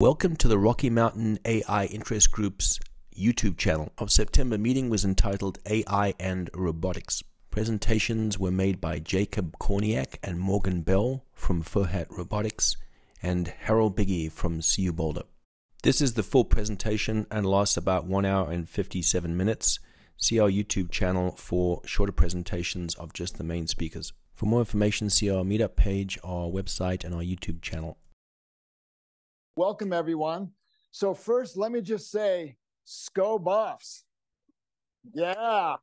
Welcome to the Rocky Mountain AI Interest Group's YouTube channel. Our September meeting was entitled AI and Robotics. Presentations were made by Jacob Korniak and Morgan Bell from Furhat Robotics and Harold Biggie from CU Boulder. This is the full presentation and lasts about 1 hour and 57 minutes. See our YouTube channel for shorter presentations of just the main speakers. For more information, see our meetup page, our website, and our YouTube channel. Welcome, everyone. So first, let me just say, Sko Buffs. Yeah.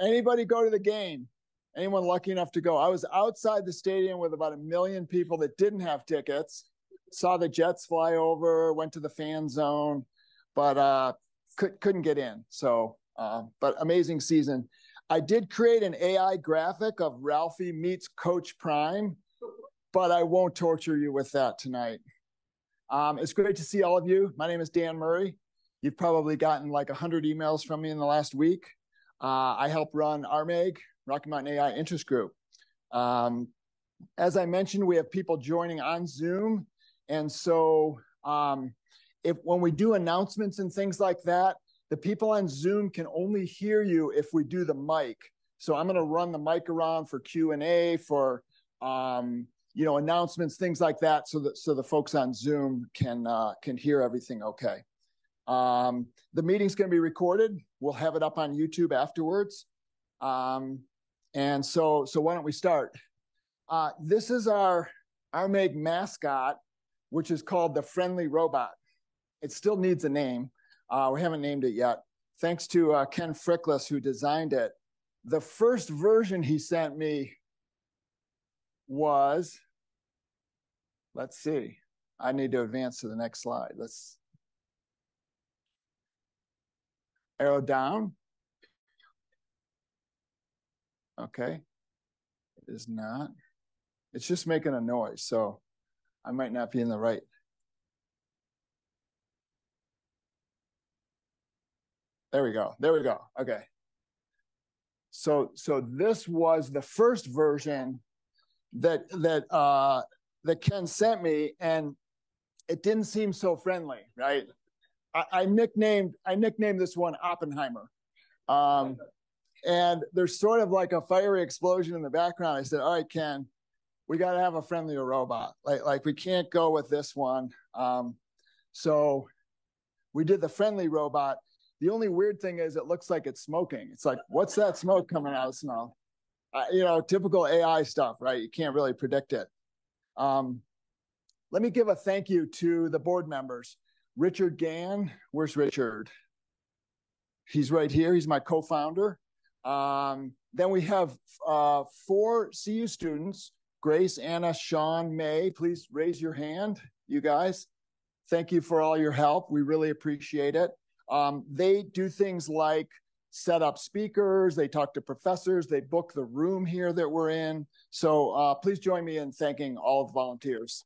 Anybody go to the game? Anyone lucky enough to go? I was outside the stadium with about a million people that didn't have tickets. Saw the Jets fly over, went to the fan zone, but uh, could, couldn't get in. So, uh, but amazing season. I did create an AI graphic of Ralphie meets Coach Prime but I won't torture you with that tonight. Um, it's great to see all of you. My name is Dan Murray. You've probably gotten like 100 emails from me in the last week. Uh, I help run RMAG, Rocky Mountain AI Interest Group. Um, as I mentioned, we have people joining on Zoom. And so um, if when we do announcements and things like that, the people on Zoom can only hear you if we do the mic. So I'm going to run the mic around for Q&A, for um, you know announcements things like that so that so the folks on zoom can uh, can hear everything okay. Um, the meeting's going to be recorded. We'll have it up on youtube afterwards. Um, and so so why don't we start? Uh, this is our our make mascot which is called the friendly robot. It still needs a name. Uh, we haven't named it yet. Thanks to uh, ken frickless who designed it. The first version he sent me was Let's see. I need to advance to the next slide. Let's arrow down. Okay. It is not. It's just making a noise, so I might not be in the right. There we go. There we go. Okay. So so this was the first version that that uh that Ken sent me, and it didn't seem so friendly, right? I, I nicknamed I nicknamed this one Oppenheimer. Um, and there's sort of like a fiery explosion in the background. I said, "All right, Ken, we got to have a friendlier robot. Like like we can't go with this one." Um, so we did the friendly robot. The only weird thing is it looks like it's smoking. It's like, what's that smoke coming out of smell? Uh, you know, typical AI stuff, right? You can't really predict it. Um, let me give a thank you to the board members. Richard Gann, where's Richard? He's right here. He's my co-founder. Um, then we have uh, four CU students, Grace, Anna, Sean, May. Please raise your hand, you guys. Thank you for all your help. We really appreciate it. Um, they do things like set up speakers, they talk to professors, they book the room here that we're in. So uh, please join me in thanking all the volunteers.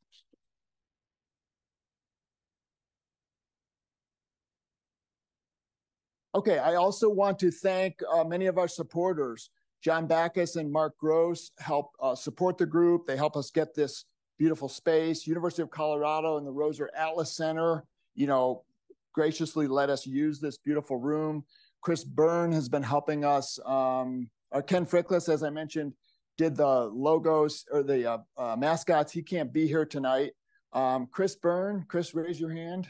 Okay, I also want to thank uh, many of our supporters. John Backus and Mark Gross help uh, support the group. They help us get this beautiful space. University of Colorado and the Roser Atlas Center, you know, graciously let us use this beautiful room. Chris Byrne has been helping us. Um, uh, Ken Frickless, as I mentioned, did the logos or the uh, uh, mascots. He can't be here tonight. Um, Chris Byrne, Chris, raise your hand.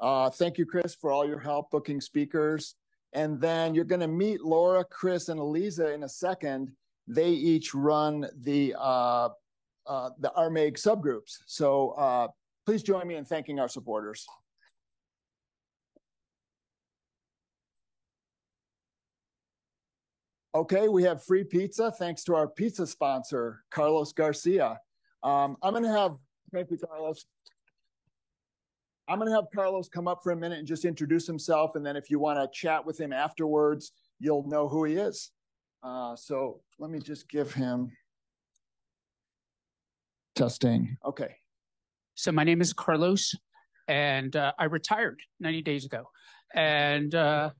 Uh, thank you, Chris, for all your help booking speakers. And then you're going to meet Laura, Chris, and Eliza in a second. They each run the uh, uh, the RMAG subgroups. So uh, please join me in thanking our supporters. Okay, we have free pizza thanks to our pizza sponsor, Carlos Garcia. Um, I'm going to have, thank you, Carlos. I'm going to have Carlos come up for a minute and just introduce himself. And then if you want to chat with him afterwards, you'll know who he is. Uh, so let me just give him testing. Okay. So my name is Carlos, and uh, I retired 90 days ago. And uh,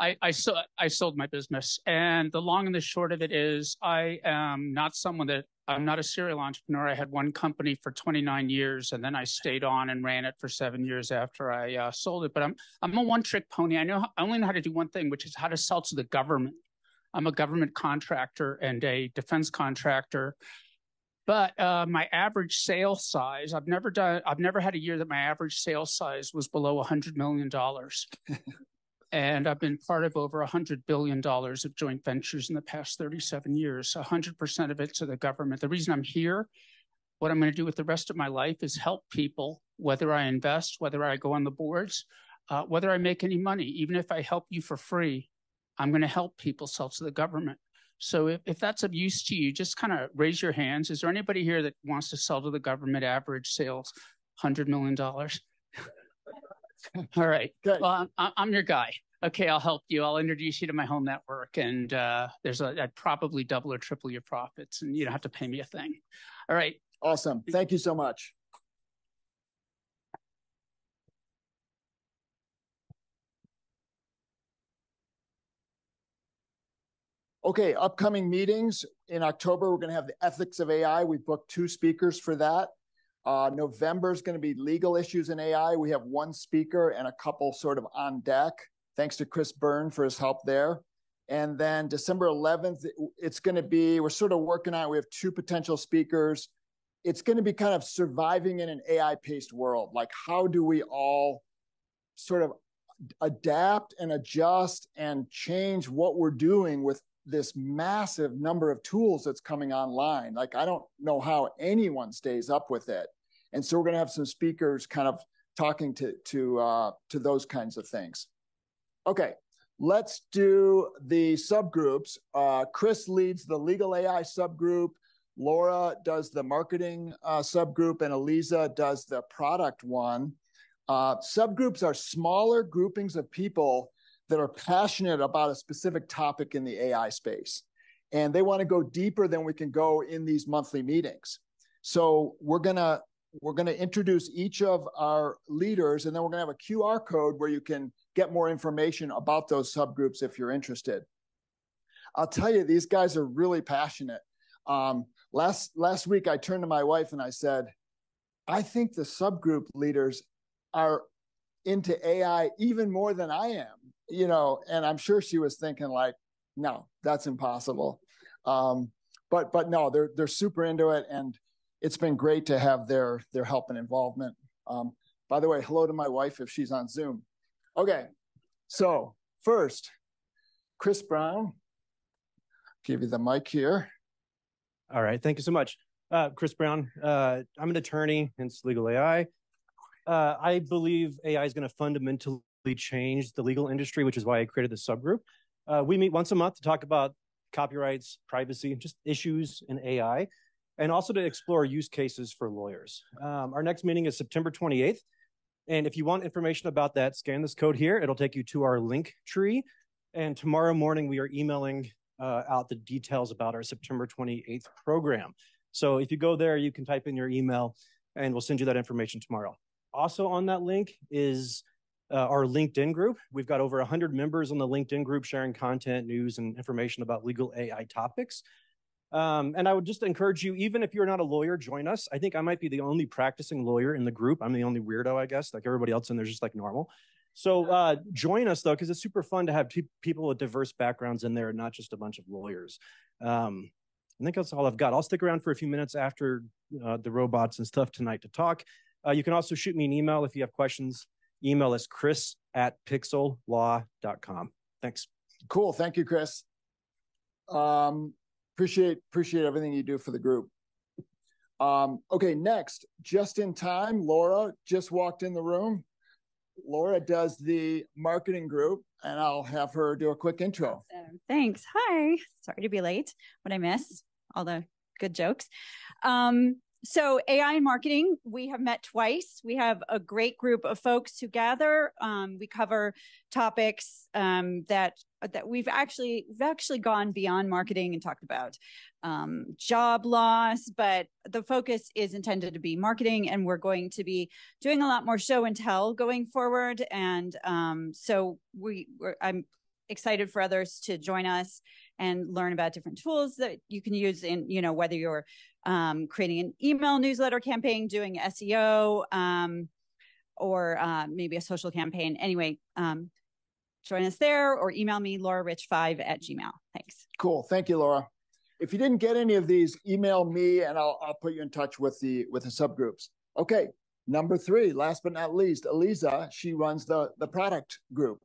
I, I, I sold my business. And the long and the short of it is I am not someone that I'm not a serial entrepreneur. I had one company for 29 years and then I stayed on and ran it for seven years after I uh, sold it. But I'm, I'm a one trick pony. I know, I only know how to do one thing, which is how to sell to the government. I'm a government contractor and a defense contractor. But uh, my average sale size, I've never done, I've never had a year that my average sale size was below $100 million. and I've been part of over $100 billion of joint ventures in the past 37 years, 100% of it to the government. The reason I'm here, what I'm going to do with the rest of my life is help people, whether I invest, whether I go on the boards, uh, whether I make any money. Even if I help you for free, I'm going to help people sell to the government. So if, if that's of use to you, just kind of raise your hands. Is there anybody here that wants to sell to the government average sales $100 million? All right. Good. Well, I'm, I'm, your guy. Okay, I'll help you. I'll introduce you to my whole network, and uh, there's a I'd probably double or triple your profits, and you don't have to pay me a thing. All right. Awesome. Thank you so much. Okay, upcoming meetings in October, we're going to have the ethics of AI. We booked two speakers for that. Uh, November is going to be legal issues in AI. We have one speaker and a couple sort of on deck. Thanks to Chris Byrne for his help there. And then December 11th, it's going to be, we're sort of working on. We have two potential speakers. It's going to be kind of surviving in an AI paced world. Like, how do we all sort of adapt and adjust and change what we're doing with this massive number of tools that's coming online. Like, I don't know how anyone stays up with it. And so we're going to have some speakers kind of talking to to uh, to those kinds of things. Okay, let's do the subgroups. Uh, Chris leads the legal AI subgroup. Laura does the marketing uh, subgroup, and Eliza does the product one. Uh, subgroups are smaller groupings of people that are passionate about a specific topic in the AI space. And they want to go deeper than we can go in these monthly meetings. So we're gonna we're gonna introduce each of our leaders, and then we're gonna have a QR code where you can get more information about those subgroups if you're interested. I'll tell you, these guys are really passionate. Um, last last week, I turned to my wife and I said, "I think the subgroup leaders are into AI even more than I am you know, and I'm sure she was thinking like, no, that's impossible. Um, but but no, they're they're super into it, and it's been great to have their their help and involvement. Um, by the way, hello to my wife if she's on Zoom. Okay, so first, Chris Brown, give you the mic here. All right, thank you so much, uh, Chris Brown. Uh, I'm an attorney in legal AI. Uh, I believe AI is going to fundamentally changed the legal industry, which is why I created this subgroup. Uh, we meet once a month to talk about copyrights, privacy, just issues in AI, and also to explore use cases for lawyers. Um, our next meeting is September 28th. And if you want information about that, scan this code here. It'll take you to our link tree. And tomorrow morning, we are emailing uh, out the details about our September 28th program. So if you go there, you can type in your email and we'll send you that information tomorrow. Also on that link is uh, our LinkedIn group. We've got over 100 members on the LinkedIn group sharing content, news, and information about legal AI topics. Um, and I would just encourage you, even if you're not a lawyer, join us. I think I might be the only practicing lawyer in the group. I'm the only weirdo, I guess. Like everybody else in there's just like normal. So uh, join us though, because it's super fun to have people with diverse backgrounds in there, not just a bunch of lawyers. Um, I think that's all I've got. I'll stick around for a few minutes after uh, the robots and stuff tonight to talk. Uh, you can also shoot me an email if you have questions. Email us chris at pixellaw.com. Thanks. Cool. Thank you, Chris. Um, appreciate appreciate everything you do for the group. Um, okay, next, just in time, Laura just walked in the room. Laura does the marketing group, and I'll have her do a quick intro. Awesome. Thanks. Hi. Sorry to be late. What I miss? All the good jokes. Um, so AI and marketing, we have met twice. We have a great group of folks who gather. Um, we cover topics um, that that we've actually we've actually gone beyond marketing and talked about um, job loss, but the focus is intended to be marketing, and we're going to be doing a lot more show and tell going forward. And um, so we, I'm excited for others to join us and learn about different tools that you can use in, you know, whether you're um, creating an email newsletter campaign, doing SEO, um, or uh, maybe a social campaign. Anyway, um, join us there or email me, Laura Rich5 at Gmail. Thanks. Cool. Thank you, Laura. If you didn't get any of these, email me and I'll, I'll put you in touch with the with the subgroups. Okay. Number three, last but not least, Eliza, she runs the, the product group.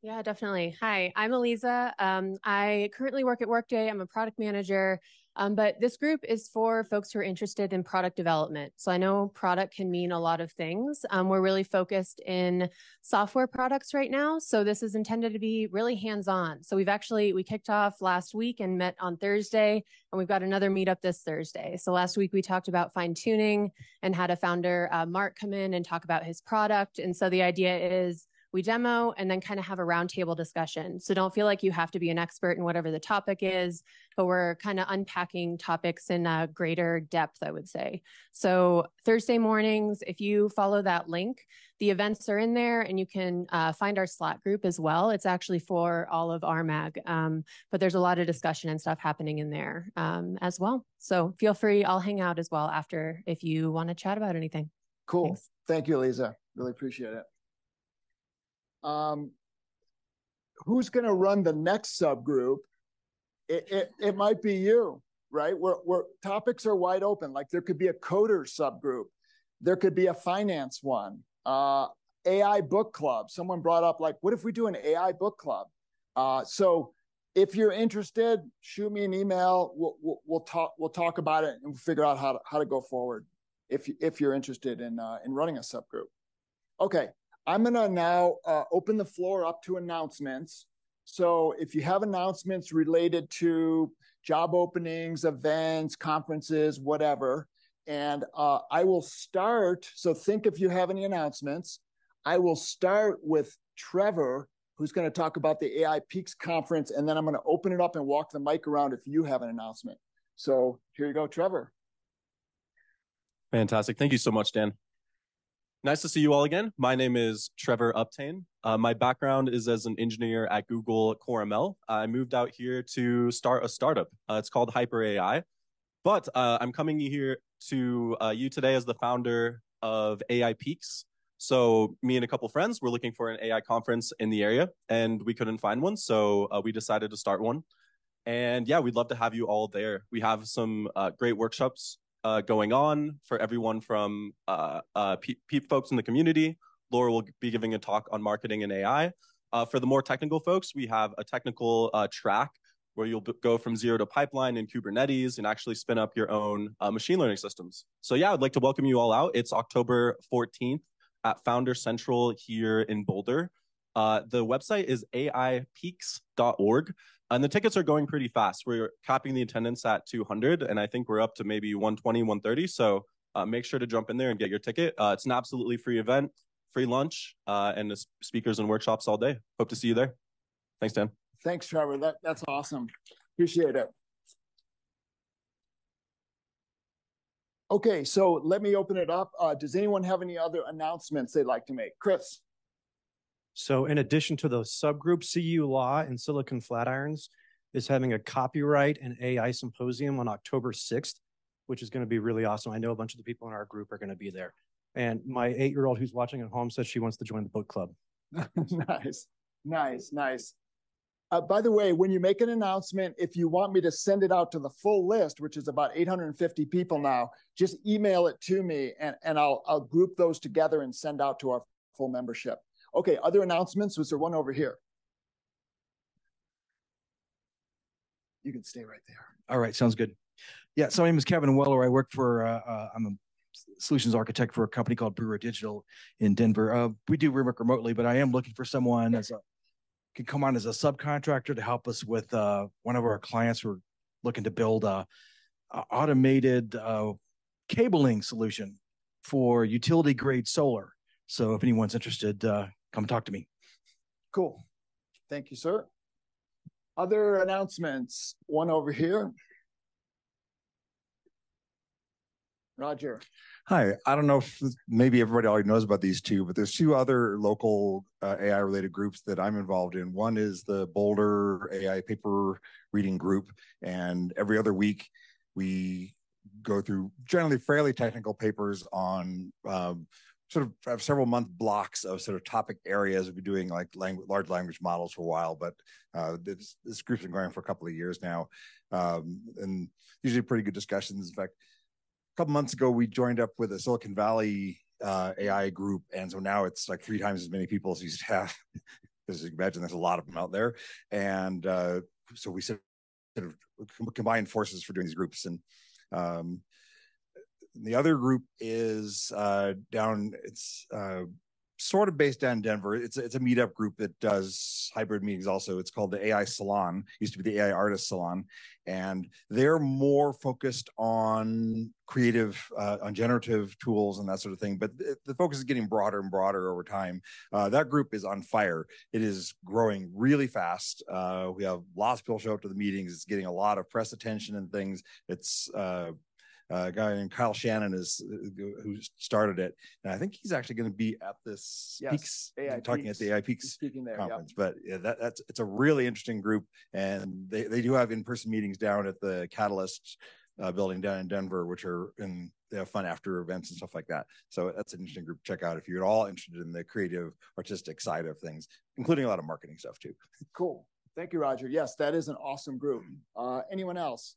Yeah, definitely. Hi, I'm Eliza. Um, I currently work at Workday. I'm a product manager. Um, but this group is for folks who are interested in product development. So I know product can mean a lot of things. Um, we're really focused in software products right now. So this is intended to be really hands-on. So we've actually, we kicked off last week and met on Thursday, and we've got another meetup this Thursday. So last week we talked about fine tuning and had a founder, uh, Mark, come in and talk about his product. And so the idea is we demo and then kind of have a roundtable discussion. So don't feel like you have to be an expert in whatever the topic is, but we're kind of unpacking topics in a greater depth, I would say. So Thursday mornings, if you follow that link, the events are in there and you can uh, find our Slack group as well. It's actually for all of RMAG, um, but there's a lot of discussion and stuff happening in there um, as well. So feel free, I'll hang out as well after if you want to chat about anything. Cool. Thanks. Thank you, Lisa. Really appreciate it um, who's going to run the next subgroup? It, it, it might be you, right? Where, where topics are wide open. Like there could be a coder subgroup, there could be a finance one, uh, AI book club. Someone brought up like, what if we do an AI book club? Uh, so if you're interested, shoot me an email. We'll, we'll, we'll, talk. We'll talk about it and we'll figure out how to how to go forward. If if you're interested in uh, in running a subgroup. Okay, I'm going to now uh, open the floor up to announcements. So if you have announcements related to job openings, events, conferences, whatever, and uh, I will start. So think if you have any announcements. I will start with Trevor, who's going to talk about the AI Peaks conference, and then I'm going to open it up and walk the mic around if you have an announcement. So here you go, Trevor. Fantastic. Thank you so much, Dan. Nice to see you all again. My name is Trevor Uptain. Uh, my background is as an engineer at Google Core ML. I moved out here to start a startup. Uh, it's called Hyper AI. But uh, I'm coming here to uh, you today as the founder of AI Peaks. So me and a couple friends were looking for an AI conference in the area, and we couldn't find one. So uh, we decided to start one. And yeah, we'd love to have you all there. We have some uh, great workshops uh, going on for everyone from uh, uh, folks in the community. Laura will be giving a talk on marketing and AI. Uh, for the more technical folks, we have a technical uh, track where you'll go from zero to pipeline in Kubernetes and actually spin up your own uh, machine learning systems. So yeah, I'd like to welcome you all out. It's October 14th at Founder Central here in Boulder. The website is aipeaks.org. And the tickets are going pretty fast. We're capping the attendance at 200, and I think we're up to maybe 120, 130. So uh, make sure to jump in there and get your ticket. Uh, it's an absolutely free event, free lunch, uh, and speakers and workshops all day. Hope to see you there. Thanks, Dan. Thanks, Trevor. That, that's awesome. Appreciate it. Okay, so let me open it up. Uh, does anyone have any other announcements they'd like to make? Chris. So in addition to the subgroup, CU Law and Silicon Flatirons is having a copyright and AI symposium on October 6th, which is going to be really awesome. I know a bunch of the people in our group are going to be there. And my eight-year-old who's watching at home says she wants to join the book club. nice, nice, nice. Uh, by the way, when you make an announcement, if you want me to send it out to the full list, which is about 850 people now, just email it to me and, and I'll, I'll group those together and send out to our full membership. Okay, other announcements? Was there one over here? You can stay right there. All right, sounds good. Yeah, so my name is Kevin Weller. I work for, uh, uh, I'm a solutions architect for a company called Brewer Digital in Denver. Uh, we do work remotely, but I am looking for someone as a can come on as a subcontractor to help us with uh, one of our clients. We're looking to build a, a automated uh, cabling solution for utility grade solar. So if anyone's interested, uh, come talk to me. Cool. Thank you, sir. Other announcements? One over here. Roger. Hi, I don't know if maybe everybody already knows about these two, but there's two other local uh, AI related groups that I'm involved in. One is the Boulder AI paper reading group, and every other week we go through generally fairly technical papers on um, sort of have several month blocks of sort of topic areas. We've been doing like language, large language models for a while, but uh, this, this group's been going for a couple of years now, um, and usually pretty good discussions. In fact, a couple months ago we joined up with a Silicon Valley uh, AI group, and so now it's like three times as many people as we used to have. Because you can imagine, there's a lot of them out there, and uh, so we sort of combined forces for doing these groups and. Um, the other group is uh, down. It's uh, sort of based down in Denver. It's it's a meetup group that does hybrid meetings. Also, it's called the AI Salon. Used to be the AI Artist Salon, and they're more focused on creative, uh, on generative tools and that sort of thing. But the, the focus is getting broader and broader over time. Uh, that group is on fire. It is growing really fast. Uh, we have lots of people show up to the meetings. It's getting a lot of press attention and things. It's uh, a guy named Kyle Shannon is uh, who started it, and I think he's actually going to be at this Yes, Peaks AI talking Peaks. at the AI Peaks Speaking there, conference. But yeah, that, that's it's a really interesting group, and they they do have in person meetings down at the Catalyst uh, building down in Denver, which are in they have fun after events and stuff like that. So that's an interesting group to check out if you're at all interested in the creative, artistic side of things, including a lot of marketing stuff too. Cool. Thank you, Roger. Yes, that is an awesome group. Uh, anyone else?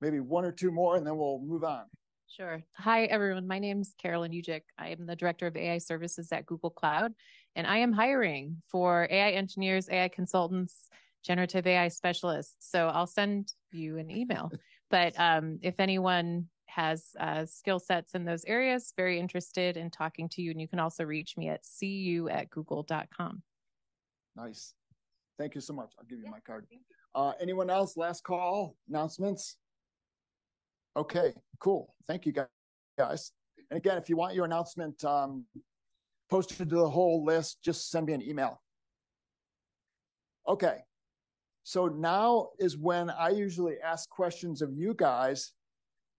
Maybe one or two more, and then we'll move on. Sure. Hi, everyone. My name's Carolyn Ujic. I am the Director of AI Services at Google Cloud, and I am hiring for AI engineers, AI consultants, generative AI specialists. So I'll send you an email. But um, if anyone has uh, skill sets in those areas, very interested in talking to you, and you can also reach me at cu at google.com. Nice. Thank you so much. I'll give you my card. Uh, anyone else? Last call announcements. Okay, cool. Thank you, guys. And again, if you want your announcement um, posted to the whole list, just send me an email. Okay. So now is when I usually ask questions of you guys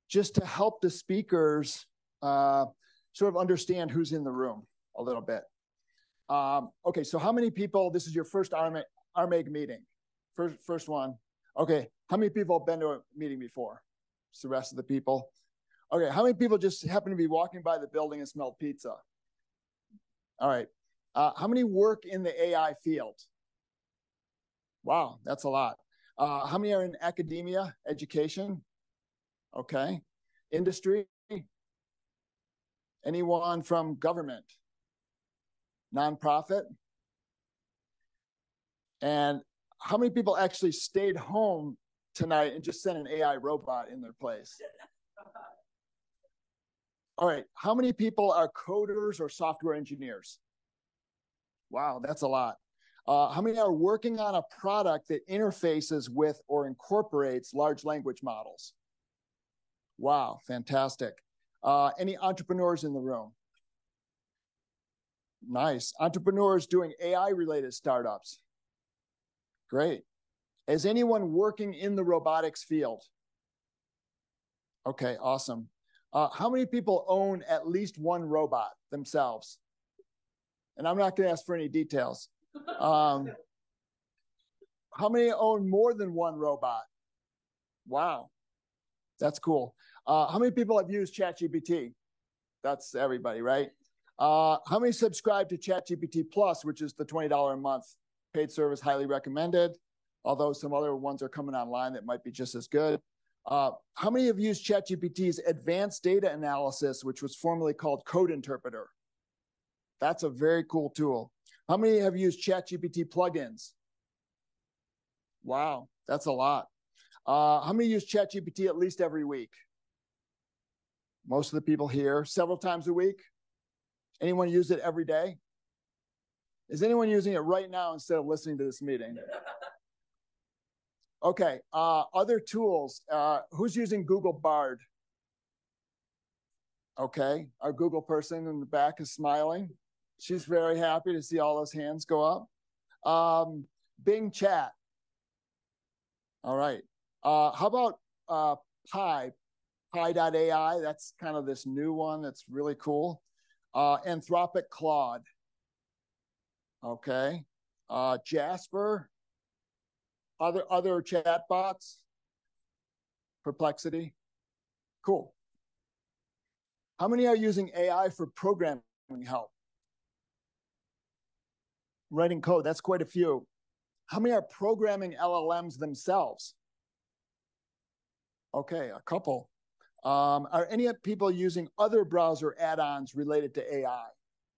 just to help the speakers uh, sort of understand who's in the room a little bit. Um, okay, so how many people, this is your first RMA, RMAG meeting? First, first one. Okay, how many people have been to a meeting before? It's the rest of the people. Okay, how many people just happen to be walking by the building and smell pizza? All right. Uh, how many work in the AI field? Wow, that's a lot. Uh, how many are in academia, education? Okay. Industry? Anyone from government? Nonprofit? And how many people actually stayed home tonight and just send an AI robot in their place? All right. How many people are coders or software engineers? Wow, that's a lot. Uh, how many are working on a product that interfaces with or incorporates large language models? Wow, fantastic. Uh, any entrepreneurs in the room? Nice. Entrepreneurs doing AI related startups. Great. Is anyone working in the robotics field? Okay, awesome. Uh, how many people own at least one robot themselves? And I'm not going to ask for any details. Um, how many own more than one robot? Wow, that's cool. Uh, how many people have used ChatGPT? That's everybody, right? Uh, how many subscribe to ChatGPT Plus, which is the $20 a month paid service, highly recommended, although some other ones are coming online that might be just as good. Uh, how many have used ChatGPT's advanced data analysis, which was formerly called Code Interpreter? That's a very cool tool. How many have used ChatGPT plugins? Wow, that's a lot. Uh, how many use ChatGPT at least every week? Most of the people here, several times a week. Anyone use it every day? Is anyone using it right now instead of listening to this meeting? Okay, uh, other tools. Uh, who's using Google Bard? Okay, our Google person in the back is smiling. She's very happy to see all those hands go up. Um, Bing Chat. All right. Uh, how about uh, Pi, Pi.ai, that's kind of this new one that's really cool. Uh, Anthropic Claude. Okay. Uh, Jasper. Other other chatbots. Perplexity. Cool. How many are using AI for programming help? Writing code, that's quite a few. How many are programming LLMs themselves? Okay, a couple. Um, are any people using other browser add-ons related to AI?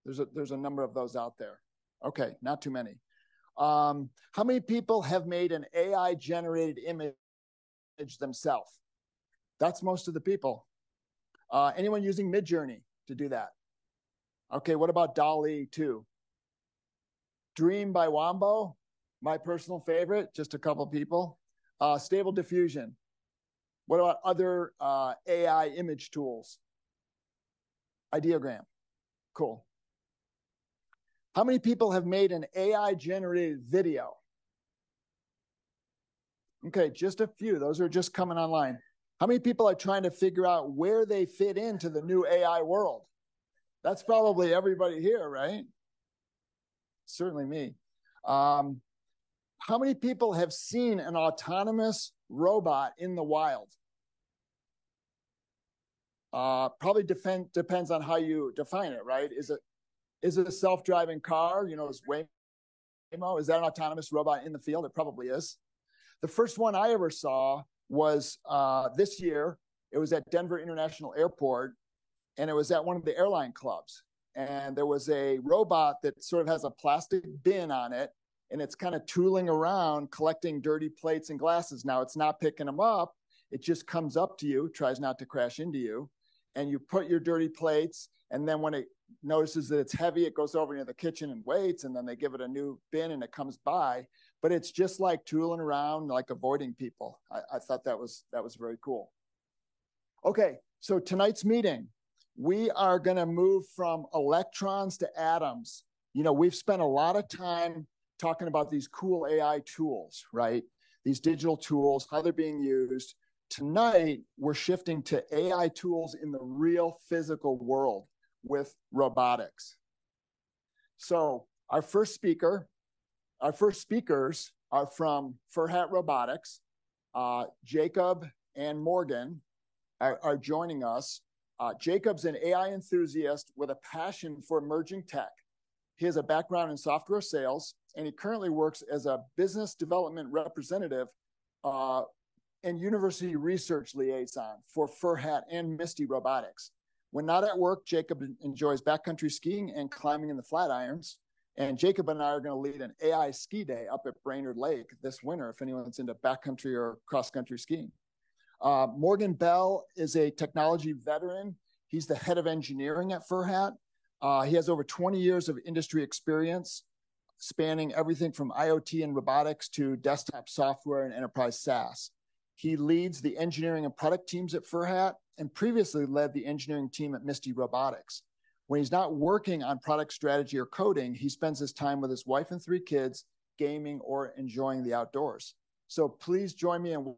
There's a there's a number of those out there. Okay, not too many. Um, how many people have made an AI generated image themselves? That's most of the people. Uh, anyone using Midjourney to do that? Okay, what about DALL-E 2? Dream by Wombo, my personal favorite, just a couple people. Uh, Stable Diffusion. What about other uh, AI image tools? Ideogram. Cool. How many people have made an AI generated video? Okay, just a few. Those are just coming online. How many people are trying to figure out where they fit into the new AI world? That's probably everybody here, right? Certainly me. Um, how many people have seen an autonomous robot in the wild? Uh, probably defend, depends on how you define it, right? Is it is it a self-driving car? You know, is Waymo is that an autonomous robot in the field? It probably is. The first one I ever saw was uh, this year. It was at Denver International Airport, and it was at one of the airline clubs. And there was a robot that sort of has a plastic bin on it, and it's kind of tooling around collecting dirty plates and glasses. Now it's not picking them up; it just comes up to you, tries not to crash into you, and you put your dirty plates. And then when it notices that it's heavy, it goes over into the kitchen and waits, and then they give it a new bin and it comes by. But it's just like tooling around, like avoiding people. I, I thought that was that was very cool. Okay, so tonight's meeting, we are going to move from electrons to atoms. You know, we've spent a lot of time talking about these cool AI tools, right? These digital tools, how they're being used. Tonight, we're shifting to AI tools in the real physical world with robotics. So, our first speaker, our first speakers are from Furhat Robotics. Uh, Jacob and Morgan are, are joining us. Uh, Jacob's an AI enthusiast with a passion for emerging tech. He has a background in software sales, and he currently works as a business development representative uh, and university research liaison for Furhat and Misty Robotics. When not at work, Jacob enjoys backcountry skiing and climbing in the Flatirons. And Jacob and I are going to lead an AI ski day up at Brainard Lake this winter if anyone's into backcountry or cross country skiing. Uh, Morgan Bell is a technology veteran. He's the head of engineering at Furhat. Uh, he has over 20 years of industry experience, spanning everything from IoT and robotics to desktop software and enterprise SaaS. He leads the engineering and product teams at Furhat and previously led the engineering team at Misty Robotics. When he's not working on product strategy or coding, he spends his time with his wife and three kids, gaming or enjoying the outdoors. So please join me in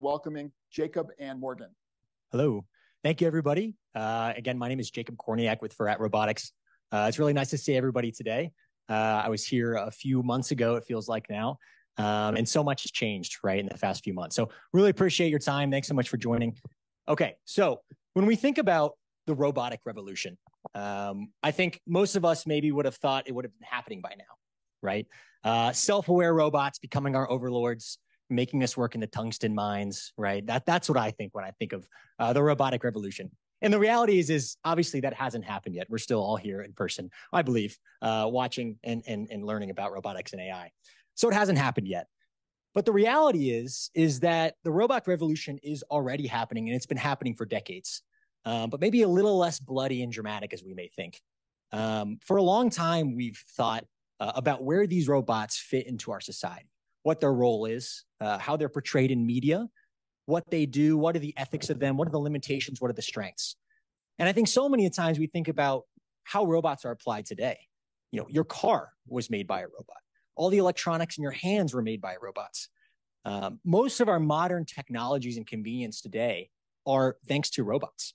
welcoming Jacob and Morgan. Hello. Thank you, everybody. Uh, again, my name is Jacob Korniak with Furhat Robotics. Uh, it's really nice to see everybody today. Uh, I was here a few months ago, it feels like now. Um, and so much has changed, right, in the past few months. So, really appreciate your time. Thanks so much for joining. Okay, so when we think about the robotic revolution, um, I think most of us maybe would have thought it would have been happening by now, right? Uh, Self aware robots becoming our overlords, making us work in the tungsten mines, right? That, that's what I think when I think of uh, the robotic revolution. And the reality is, is obviously that hasn't happened yet. We're still all here in person, I believe, uh, watching and, and, and learning about robotics and AI. So it hasn't happened yet. But the reality is, is that the robot revolution is already happening and it's been happening for decades, um, but maybe a little less bloody and dramatic as we may think. Um, for a long time, we've thought uh, about where these robots fit into our society, what their role is, uh, how they're portrayed in media, what they do, what are the ethics of them, what are the limitations, what are the strengths. And I think so many times we think about how robots are applied today. You know, your car was made by a robot all the electronics in your hands were made by robots. Um, most of our modern technologies and convenience today are thanks to robots.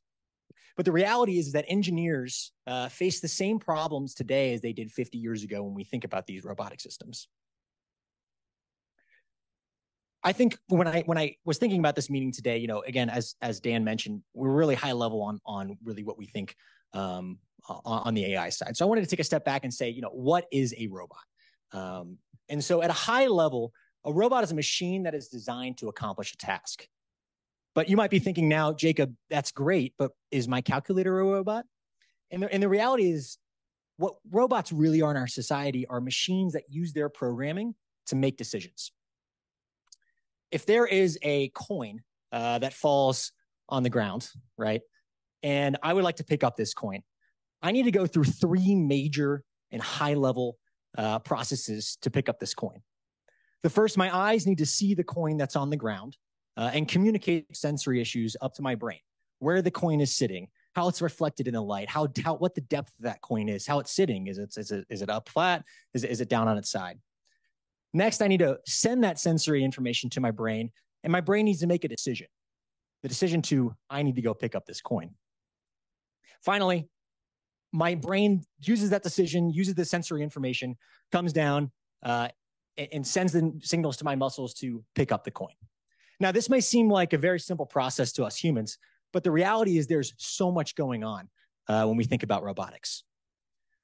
But the reality is, that engineers uh, face the same problems today as they did 50 years ago when we think about these robotic systems. I think when I when I was thinking about this meeting today, you know, again, as as Dan mentioned, we're really high level on on really what we think um, on, on, the AI side. So I wanted to take a step back and say, you know, what is a robot? Um, and so at a high level, a robot is a machine that is designed to accomplish a task. But you might be thinking now, Jacob, that's great, but is my calculator a robot? And the, and the reality is, what robots really are in our society are machines that use their programming to make decisions if there is a coin uh, that falls on the ground, right, and I would like to pick up this coin, I need to go through three major and high level uh, processes to pick up this coin. The first, my eyes need to see the coin that's on the ground uh, and communicate sensory issues up to my brain, where the coin is sitting, how it's reflected in the light, how, how what the depth of that coin is, how it's sitting. Is it, is it, is it up flat? Is it, is it down on its side? Next, I need to send that sensory information to my brain, and my brain needs to make a decision. The decision to, I need to go pick up this coin. Finally, my brain uses that decision, uses the sensory information, comes down, uh, and sends the signals to my muscles to pick up the coin. Now, this may seem like a very simple process to us humans, but the reality is there's so much going on uh, when we think about robotics.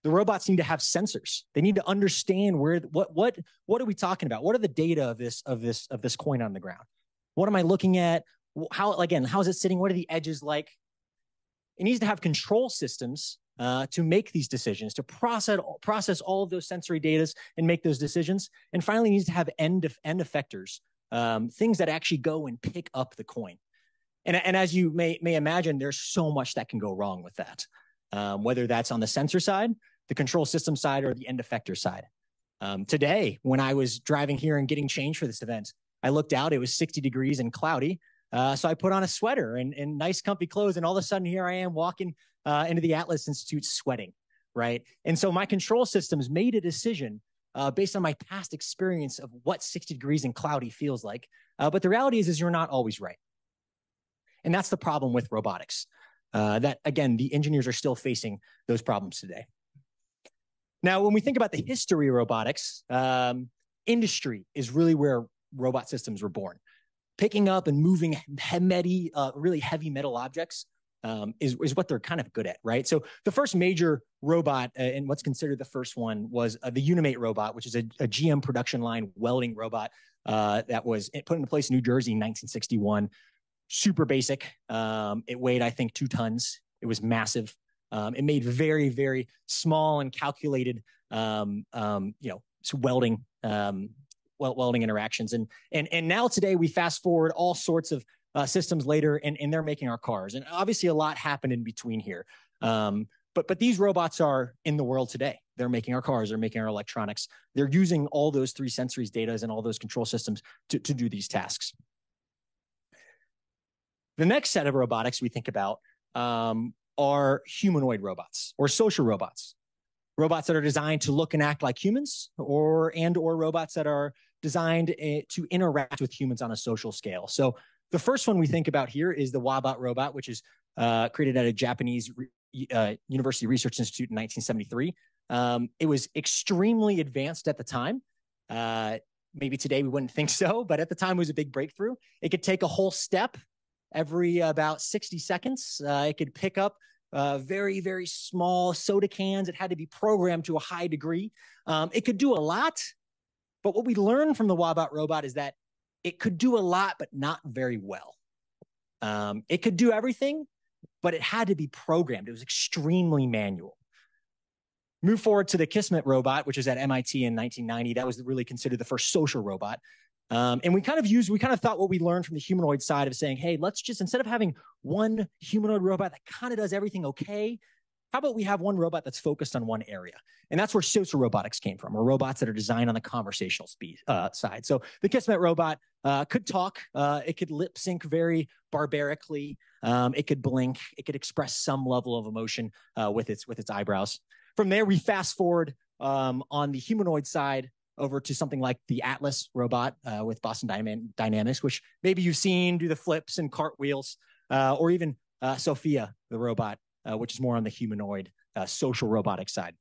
The robots need to have sensors. They need to understand where what what what are we talking about? What are the data of this of this of this coin on the ground? What am i looking at? How again how is it sitting? What are the edges like? It needs to have control systems uh, to make these decisions to process process all of those sensory data and make those decisions and finally needs to have end end effectors um, things that actually go and pick up the coin and, and as you may may imagine there's so much that can go wrong with that um, whether that's on the sensor side the control system side or the end effector side. Um, today, when I was driving here and getting changed for this event, I looked out, it was 60 degrees and cloudy. Uh, so I put on a sweater and, and, nice, comfy clothes. And all of a sudden, here I am walking uh, into the Atlas Institute sweating, right? And so my control systems made a decision uh, based on my past experience of what 60 degrees and cloudy feels like. Uh, but the reality is, is you're not always right. And that's the problem with robotics. Uh, that again, the engineers are still facing those problems today. Now, when we think about the history of robotics, um, industry is really where robot systems were born. Picking up and moving heavy, uh, really heavy metal objects um, is, is what they're kind of good at, right? So the first major robot, uh, and what's considered the first one, was uh, the Unimate robot, which is a, a GM production line welding robot uh, that was put into place in New Jersey in 1961. Super basic. Um, it weighed, I think, two tons. It was massive. Um, it made very, very small and calculated, um, um, you know, welding, um, welding interactions. And, and, and now today we fast forward all sorts of uh, systems later and, and they're making our cars. And obviously a lot happened in between here. Um, but, but these robots are in the world today. They're making our cars, they're making our electronics. They're using all those three sensories data and all those control systems to, to do these tasks. The next set of robotics we think about um, are humanoid robots or social robots robots that are designed to look and act like humans or and or robots that are designed uh, to interact with humans on a social scale so the first one we think about here is the wabot robot which is uh, created at a japanese uh, university research institute in 1973 um, it was extremely advanced at the time uh, maybe today we wouldn't think so but at the time it was a big breakthrough it could take a whole step every about 60 seconds. Uh, it could pick up uh, very, very small soda cans. It had to be programmed to a high degree. Um, it could do a lot, but what we learned from the Wabot robot is that it could do a lot, but not very well. Um, it could do everything, but it had to be programmed. It was extremely manual. Move forward to the Kismet robot, which is at MIT in 1990. That was really considered the first social robot. Um, and we kind of used, we kind of thought what we learned from the humanoid side of saying, hey, let's just, instead of having one humanoid robot that kind of does everything okay, how about we have one robot that's focused on one area? And that's where social robotics came from, or robots that are designed on the conversational speed, uh, side. So the Kismet robot uh, could talk, uh, it could lip sync very barbarically, um, it could blink, it could express some level of emotion uh, with its with its eyebrows. From there, we fast forward um, on the humanoid side over to something like the Atlas robot uh, with Boston Dynamics, which maybe you've seen do the flips and cartwheels. uh, or even Sophia, the robot, uh, which is more on the humanoid uh, social robotic side.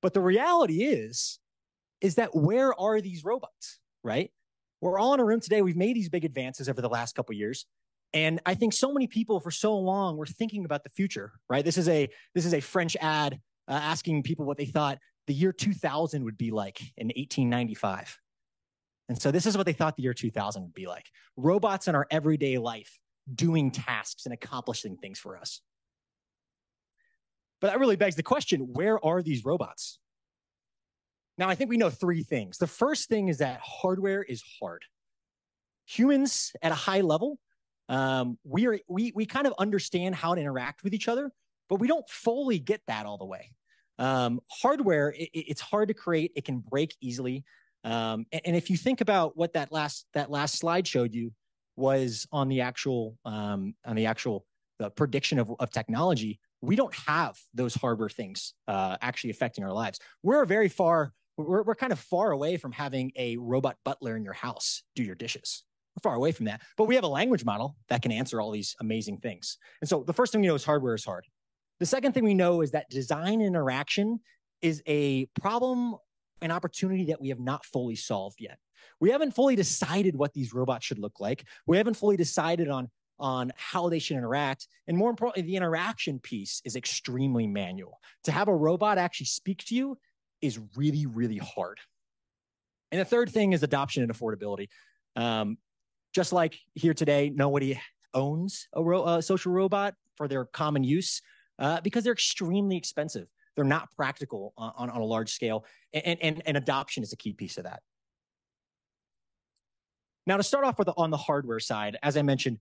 But the reality is, is that where are these robots, right? We're all in a room today. We've made these big advances over the last couple years. And I think so many people for so long were thinking about the future, right? This is a this is a French ad uh, asking people what they thought the year 2000 would be like in 1895. And so this is what they thought the year 2000 would be like. Robots in our everyday life doing tasks and accomplishing things for us. But that really begs the question, where are these robots? Now, I think we know three things. The first thing is that hardware is hard. Humans at a high level um, we are we we kind of understand how to interact with each other, but we don't fully get that all the way. Um, hardware, it, it's hard to create. It can break easily. Um, and, and, if you think about what that last that last slide showed you was on the actual um, on the actual the prediction of, of technology, we don't have those hardware things uh, actually affecting our lives. We're very far. We're, we're kind of far away from having a robot butler in your house do your dishes. We're far away from that. But we have a language model that can answer all these amazing things. And so the first thing we know is hardware is hard. The second thing we know is that design interaction is a problem an opportunity that we have not fully solved yet. We haven't fully decided what these robots should look like. We haven't fully decided on on how they should interact. And more importantly, the interaction piece is extremely manual. To have a robot actually speak to you is really, really hard. And the third thing is adoption and affordability. Um, just like here today, nobody owns a, ro- a social robot for their common use uh, because they're extremely expensive. They're not practical on, on, on a large scale, and, and, and adoption is a key piece of that. Now, to start off with on the hardware side, as I mentioned,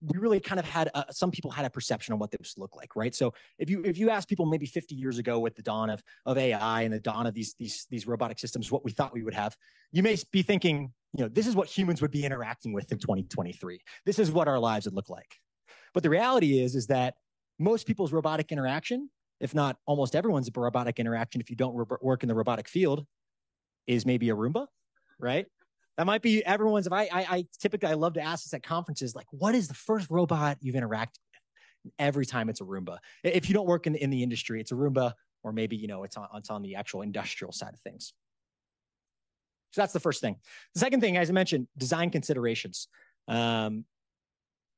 we really kind of had a, some people had a perception of what this looked like, right? So if you if you ask people maybe 50 years ago with the dawn of of AI and the dawn of these these these robotic systems, what we thought we would have, you may be thinking, you know, this is what humans would be interacting with in 2023. This is what our lives would look like. But the reality is, is that most people's robotic interaction, if not almost everyone's robotic interaction, if you don't work in the robotic field, is maybe a Roomba, right? That might be everyone's. If I, I, I typically I love to ask this at conferences, like, what is the first robot you've interacted with? Every time it's a Roomba. If you don't work in the, in the industry, it's a Roomba, or maybe you know it's on it's on the actual industrial side of things. So that's the first thing. The second thing, as I mentioned, design considerations. Um,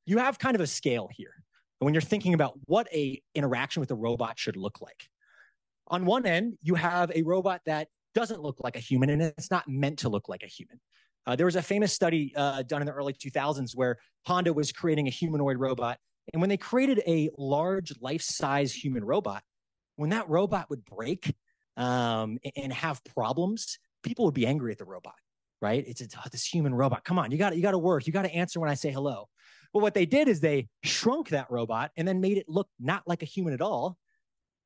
you have kind of a scale here when you're thinking about what a interaction with a robot should look like. On one end, you have a robot that doesn't look like a human and it's not meant to look like a human. Uh, there was a famous study uh, done in the early 2000s where Honda was creating a humanoid robot. And when they created a large life size human robot, when that robot would break um, and have problems, people would be angry at the robot, right? It's, it's oh, this human robot. Come on, you got you got to work. You got to answer when I say hello. But what they did is they shrunk that robot and then made it look not like a human at all.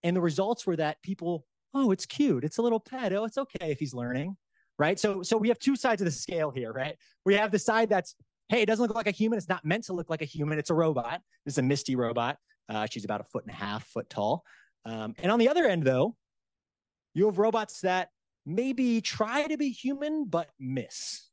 And the results were that people, oh, it's cute. It's a little pet. Oh, it's okay if he's learning right? So, so we have two sides of the scale here, right? We have the side that's, hey, it doesn't look like a human. It's not meant to look like a human. It's a robot. This is a Misty robot. Uh, she's about a foot and a half foot tall. Um, and on the other end, though, you have robots that maybe try to be human but miss.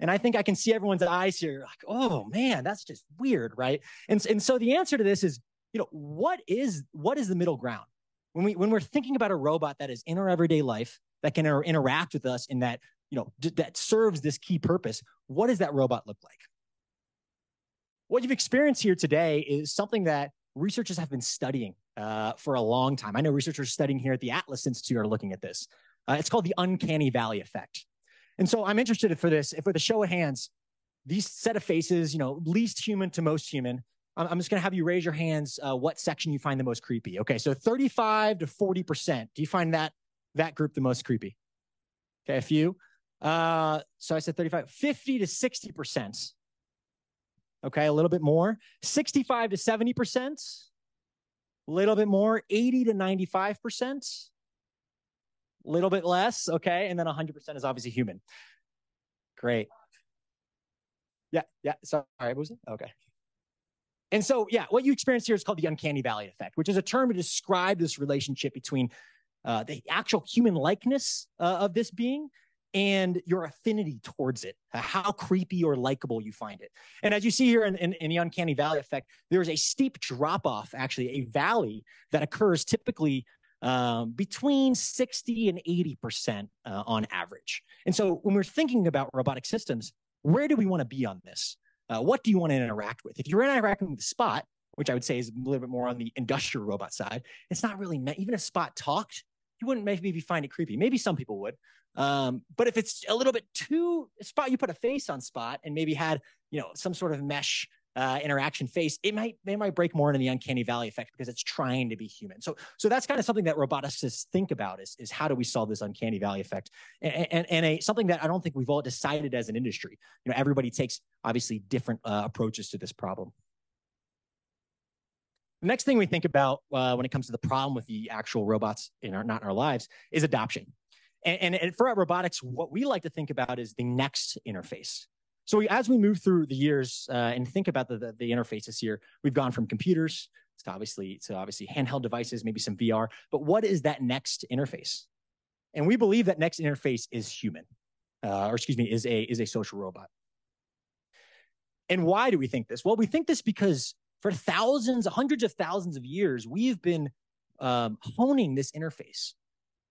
And I think I can see everyone's eyes here, like, oh man, that's just weird, right? And, and so the answer to this is, you know, what is what is the middle ground? When we when we're thinking about a robot that is in our everyday life, that can inter- interact with us in that you know d- that serves this key purpose. What does that robot look like? What you've experienced here today is something that researchers have been studying uh, for a long time. I know researchers studying here at the atlas institute are looking at this. Uh, it's called the uncanny valley effect. And so i'm interested for this if with a show of hands these set of faces you know least human to most human I'm just going to have you raise your hands uh, what section you find the most creepy. Okay, so 35 to 40%. Do you find that that group the most creepy? Okay, a few. Uh, so I said 35, 50 to 60%. Okay, a little bit more. 65 to 70%. A little bit more. 80 to 95%. A little bit less. Okay, and then 100% is obviously human. Great. Yeah, yeah. Sorry, what was it? Okay. And so, yeah, what you experience here is called the uncanny valley effect, which is a term to describe this relationship between uh, the actual human likeness uh, of this being and your affinity towards it, uh, how creepy or likable you find it. And as you see here in, in, in the uncanny valley effect, there's a steep drop off, actually, a valley that occurs typically um, between 60 and 80% uh, on average. And so when we're thinking about robotic systems, where do we want to be on this? Uh, what do you want to interact with? If you're interacting with Spot, which I would say is a little bit more on the industrial robot side, it's not really meant, even if Spot talked, you wouldn't maybe find it creepy. Maybe some people would. Um, but if it's a little bit too Spot, you put a face on Spot and maybe had, you know, some sort of mesh uh, interaction face, it might they might break more into the uncanny valley effect because it's trying to be human. So so that's kind of something that roboticists think about is, is how do we solve this uncanny valley effect and, and, and a something that I don't think we've all decided as an industry. You know, everybody takes obviously different uh, approaches to this problem. The next thing we think about uh, when it comes to the problem with the actual robots in our not in our lives is adoption. And, and, and for robotics, what we like to think about is the next interface. So we, as we move through the years uh, and think about the, the, the, interfaces here, we've gone from computers to obviously to obviously handheld devices, maybe some VR. But what is that next interface? And we believe that next interface is human, uh, or excuse me, is a is a social robot. And why do we think this? Well, we think this because for thousands, hundreds of thousands of years, we've been um, honing this interface.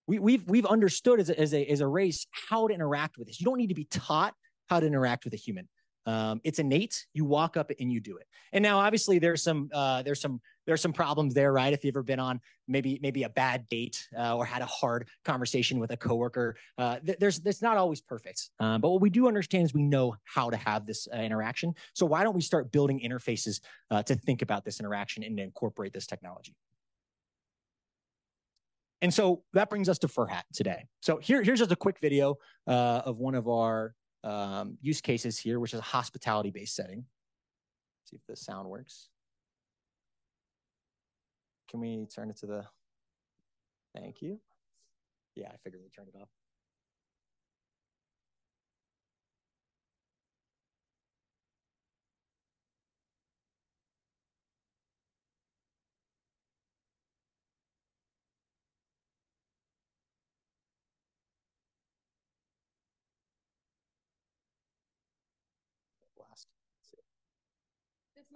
We, we've we've understood as a, as a as a race how to interact with this. You don't need to be taught how to interact with a human. Um, it's innate. You walk up and you do it. And now, obviously, there's some uh, there's some there's some problems there, right? If you've ever been on maybe maybe a bad date uh, or had a hard conversation with a coworker, uh, th- there's it's not always perfect. Um, but what we do understand is we know how to have this uh, interaction. So why don't we start building interfaces uh, to think about this interaction and incorporate this technology? And so that brings us to Furhat today. So here, here's just a quick video uh, of one of our um, use cases here, which is a hospitality based setting. See if the sound works. Can we turn it to the? Thank you. Yeah, I figured we turned it off.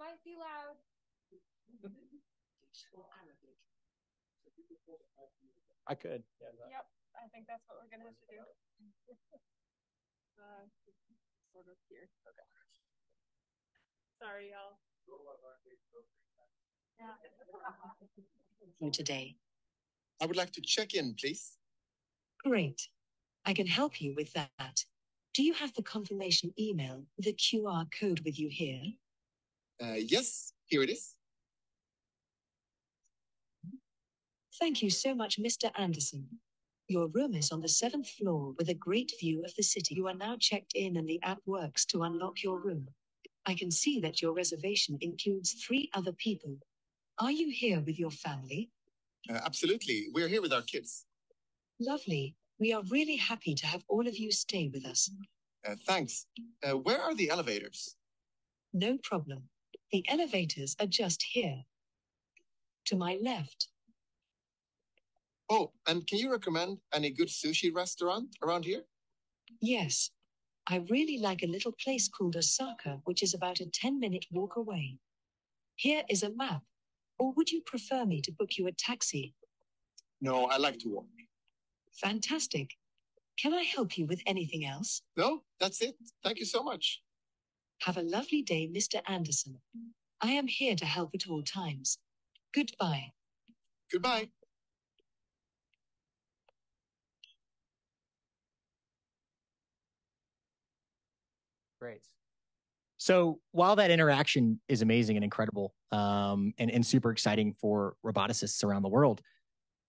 Might be loud. I could. Yep, I think that's what we're gonna have to do. uh, sort of here. Okay. Sorry, y'all. For today. I would like to check in, please. Great. I can help you with that. Do you have the confirmation email, the QR code with you here? Uh, yes, here it is. Thank you so much, Mr. Anderson. Your room is on the seventh floor with a great view of the city. You are now checked in and the app works to unlock your room. I can see that your reservation includes three other people. Are you here with your family? Uh, absolutely. We're here with our kids. Lovely. We are really happy to have all of you stay with us. Uh, thanks. Uh, where are the elevators? No problem. The elevators are just here. To my left. Oh, and can you recommend any good sushi restaurant around here? Yes. I really like a little place called Osaka, which is about a 10 minute walk away. Here is a map. Or would you prefer me to book you a taxi? No, I like to walk. Fantastic. Can I help you with anything else? No, that's it. Thank you so much. Have a lovely day, Mr. Anderson. I am here to help at all times. Goodbye. Goodbye. Great. So while that interaction is amazing and incredible um, and, and super exciting for roboticists around the world,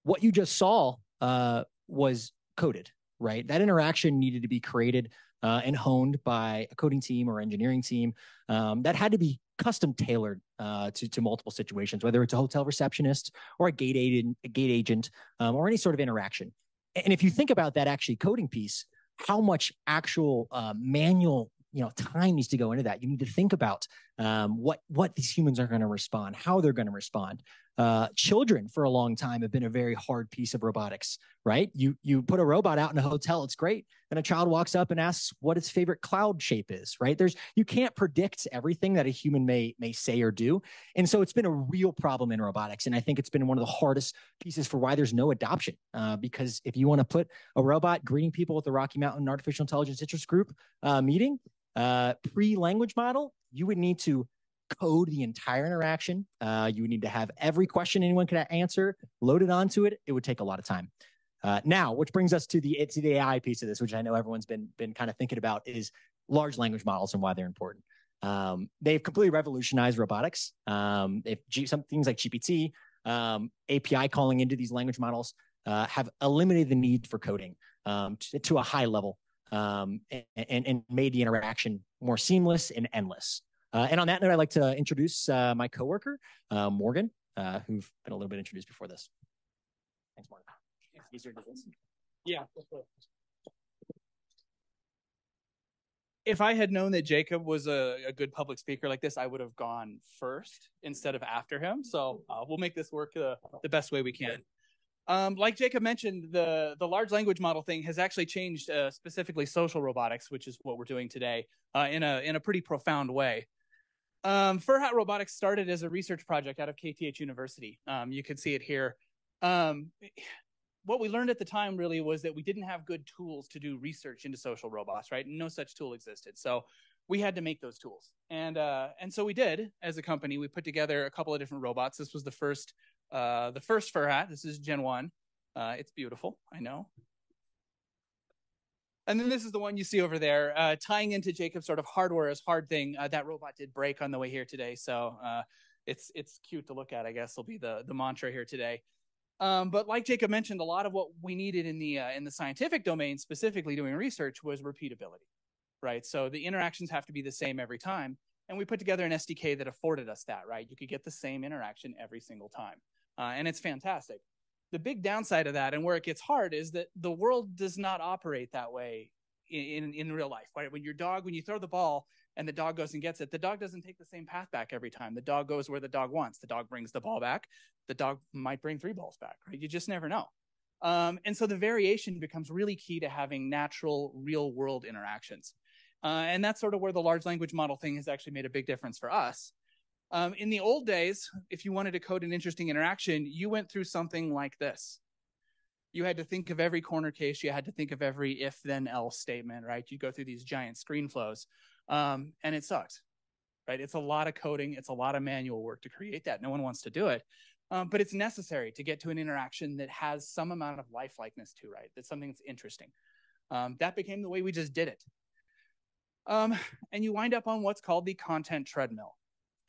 what you just saw uh, was coded, right? That interaction needed to be created uh, and honed by a coding team or engineering team um, that had to be custom tailored uh, to, to multiple situations, whether it's a hotel receptionist or a gate agent, a gate agent um, or any sort of interaction. And if you think about that actually coding piece, how much actual uh, manual you know time needs to go into that you need to think about um, what what these humans are going to respond how they're going to respond Uh, children for a long time have been a very hard piece of robotics, right? You you put a robot out in a hotel, it's great. Then a child walks up and asks what its favorite cloud shape is, right? There's you can't predict everything that a human may may say or do, and so it's been a real problem in robotics. And I think it's been one of the hardest pieces for why there's no adoption. Uh, because if you want to put a robot greeting people at the Rocky Mountain Artificial Intelligence Interest Group uh, meeting, uh, pre-language model, you would need to code the entire interaction. Uh, you would need to have every question anyone could answer loaded onto it. It would take a lot of time. Uh, now, which brings us to the to the AI piece of this, which I know everyone's been been kind of thinking about, is large language models and why they're important. Um, they've completely revolutionized robotics. Um, if G, some things like GPT, um, API calling into these language models uh, have eliminated the need for coding um, to, to, a high level um, and, and, made the interaction more seamless and endless. Uh, and on that note, I'd like to introduce uh, my coworker, uh, Morgan, uh, who've been a little bit introduced before this. Thanks, Morgan. Yeah. If I had known that Jacob was a, a, good public speaker like this, I would have gone first instead of after him. So uh, we'll make this work the, the best way we can. Um, like Jacob mentioned, the the large language model thing has actually changed uh, specifically social robotics, which is what we're doing today, uh, in a in a pretty profound way. Um, Furhat Robotics started as a research project out of KTH University. Um, you can see it here. Um, what we learned at the time really was that we didn't have good tools to do research into social robots, right? No such tool existed. So we had to make those tools. And, uh, and so we did as a company. We put together a couple of different robots. This was the first, uh, the first Fur Hat. This is Gen 1. Uh, it's beautiful, I know. And then this is the one you see over there, uh, tying into Jacob's sort of hardware is hard thing. Uh, that robot did break on the way here today, so uh, it's it's cute to look at. I guess will be the the mantra here today. Um, but like Jacob mentioned, a lot of what we needed in the uh, in the scientific domain, specifically doing research, was repeatability, right? So the interactions have to be the same every time, and we put together an SDK that afforded us that, right? You could get the same interaction every single time, uh, and it's fantastic the big downside of that and where it gets hard is that the world does not operate that way in, in, in real life right? When your dog when you throw the ball and the dog goes and gets it the dog doesn't take the same path back every time. The dog goes where the dog wants. The dog brings the ball back. The dog might bring three balls back right? You just never know. Um, and so the variation becomes really key to having natural real world interactions. Uh, and that's sort of where the large language model thing has actually made a big difference for us um, in the old days, if you wanted to code an interesting interaction, you went through something like this. You had to think of every corner case. You had to think of every if then else statement, right? You go through these giant screen flows, um, and it sucks, right? It's a lot of coding. It's a lot of manual work to create that. No one wants to do it, um, but it's necessary to get to an interaction that has some amount of lifelikeness to, right? That's something that's interesting. Um, that became the way we just did it. Um, and you wind up on what's called the content treadmill.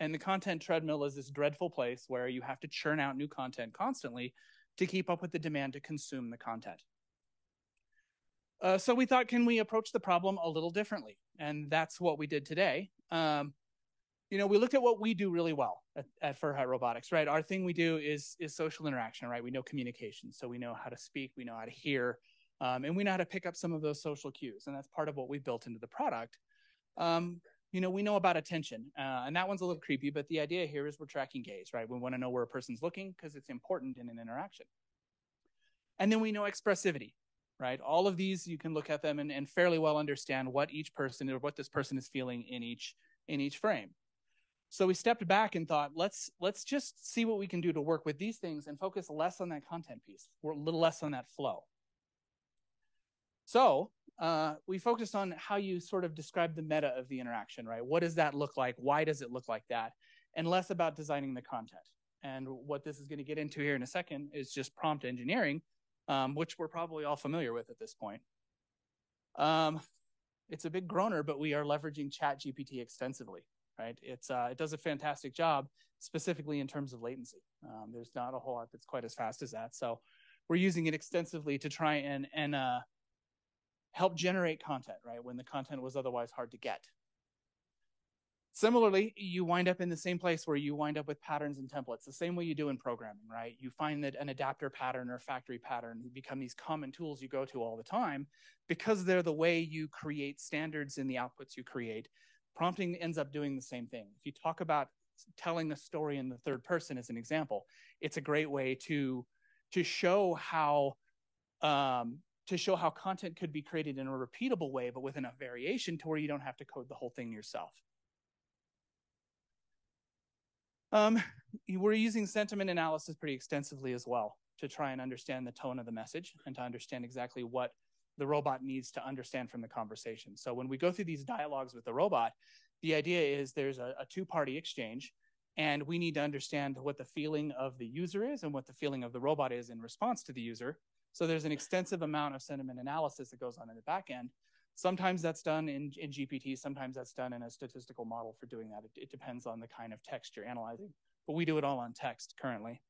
And the content treadmill is this dreadful place where you have to churn out new content constantly to keep up with the demand to consume the content. Uh, so we thought, can we approach the problem a little differently? And that's what we did today. Um, you know, we looked at what we do really well at, at Furhat Robotics, right? Our thing we do is is social interaction, right? We know communication, so we know how to speak, we know how to hear, um, and we know how to pick up some of those social cues, and that's part of what we built into the product. Um, you know, we know about attention, uh, and that one's a little creepy, but the idea here is we're tracking gaze, right? We want to know where a person's looking because it's important in an interaction. And then we know expressivity, right? All of these, you can look at them and, and fairly well understand what each person or what this person is feeling in each in each frame. So we stepped back and thought, let's let's just see what we can do to work with these things and focus less on that content piece, or a little less on that flow. So uh, we focused on how you sort of describe the meta of the interaction, right? What does that look like? Why does it look like that? And less about designing the content. And what this is going to get into here in a second is just prompt engineering, um, which we're probably all familiar with at this point. Um, it's a big groaner, but we are leveraging Chat GPT extensively, right? It's uh, it does a fantastic job, specifically in terms of latency. Um, there's not a whole lot that's quite as fast as that, so we're using it extensively to try and and uh, help generate content, right? When the content was otherwise hard to get. Similarly, you wind up in the same place where you wind up with patterns and templates, the same way you do in programming, right? You find that an adapter pattern or factory pattern become these common tools you go to all the time because they're the way you create standards in the outputs you create. Prompting ends up doing the same thing. If you talk about telling the story in the third person as an example. It's a great way to to show how um, to show how content could be created in a repeatable way, but with enough variation to where you don't have to code the whole thing yourself. Um, we're using sentiment analysis pretty extensively as well to try and understand the tone of the message and to understand exactly what the robot needs to understand from the conversation. So when we go through these dialogues with the robot, the idea is there's a, a two-party exchange and we need to understand what the feeling of the user is and what the feeling of the robot is in response to the user. So there's an extensive amount of sentiment analysis that goes on in the back end. Sometimes that's done in, in GPT, sometimes that's done in a statistical model for doing that. It, it depends on the kind of text you're analyzing, but we do it all on text currently.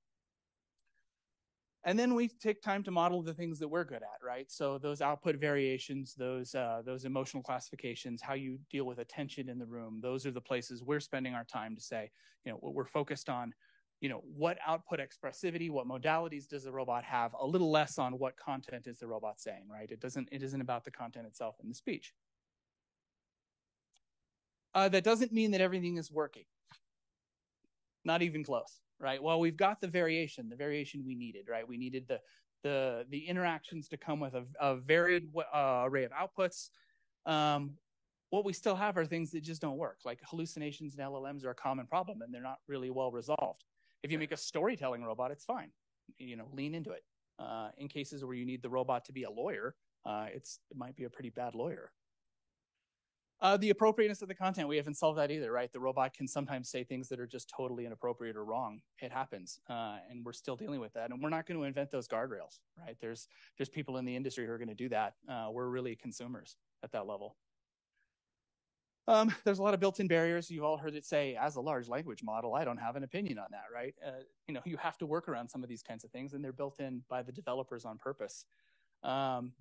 And then we take time to model the things that we're good at, right? So those output variations, those uh, those emotional classifications, how you deal with attention in the room, those are the places we're spending our time to say, you know, what we're focused on you know, what output expressivity, what modalities does the robot have, a little less on what content is the robot saying, right? It doesn't, it isn't about the content itself in the speech. Uh, that doesn't mean that everything is working. Not even close, right? Well, we've got the variation, the variation we needed, right? We needed the the the interactions to come with a, a varied uh, array of outputs. Um, what we still have are things that just don't work. Like hallucinations and LLMs are a common problem, and they're not really well resolved. If you make a storytelling robot, it's fine. You know, lean into it. Uh, in cases where you need the robot to be a lawyer, uh, it's it might be a pretty bad lawyer. Uh, the appropriateness of the content, we haven't solved that either, right? The robot can sometimes say things that are just totally inappropriate or wrong. It happens, uh, and we're still dealing with that. And we're not going to invent those guardrails, right? There's there's people in the industry who are going to do that. Uh, we're really consumers at that level. Um, there's a lot of built-in barriers. You've all heard it say, as a large language model, I don't have an opinion on that, right? Uh, you know, you have to work around some of these kinds of things, and they're built in by the developers on purpose. Um,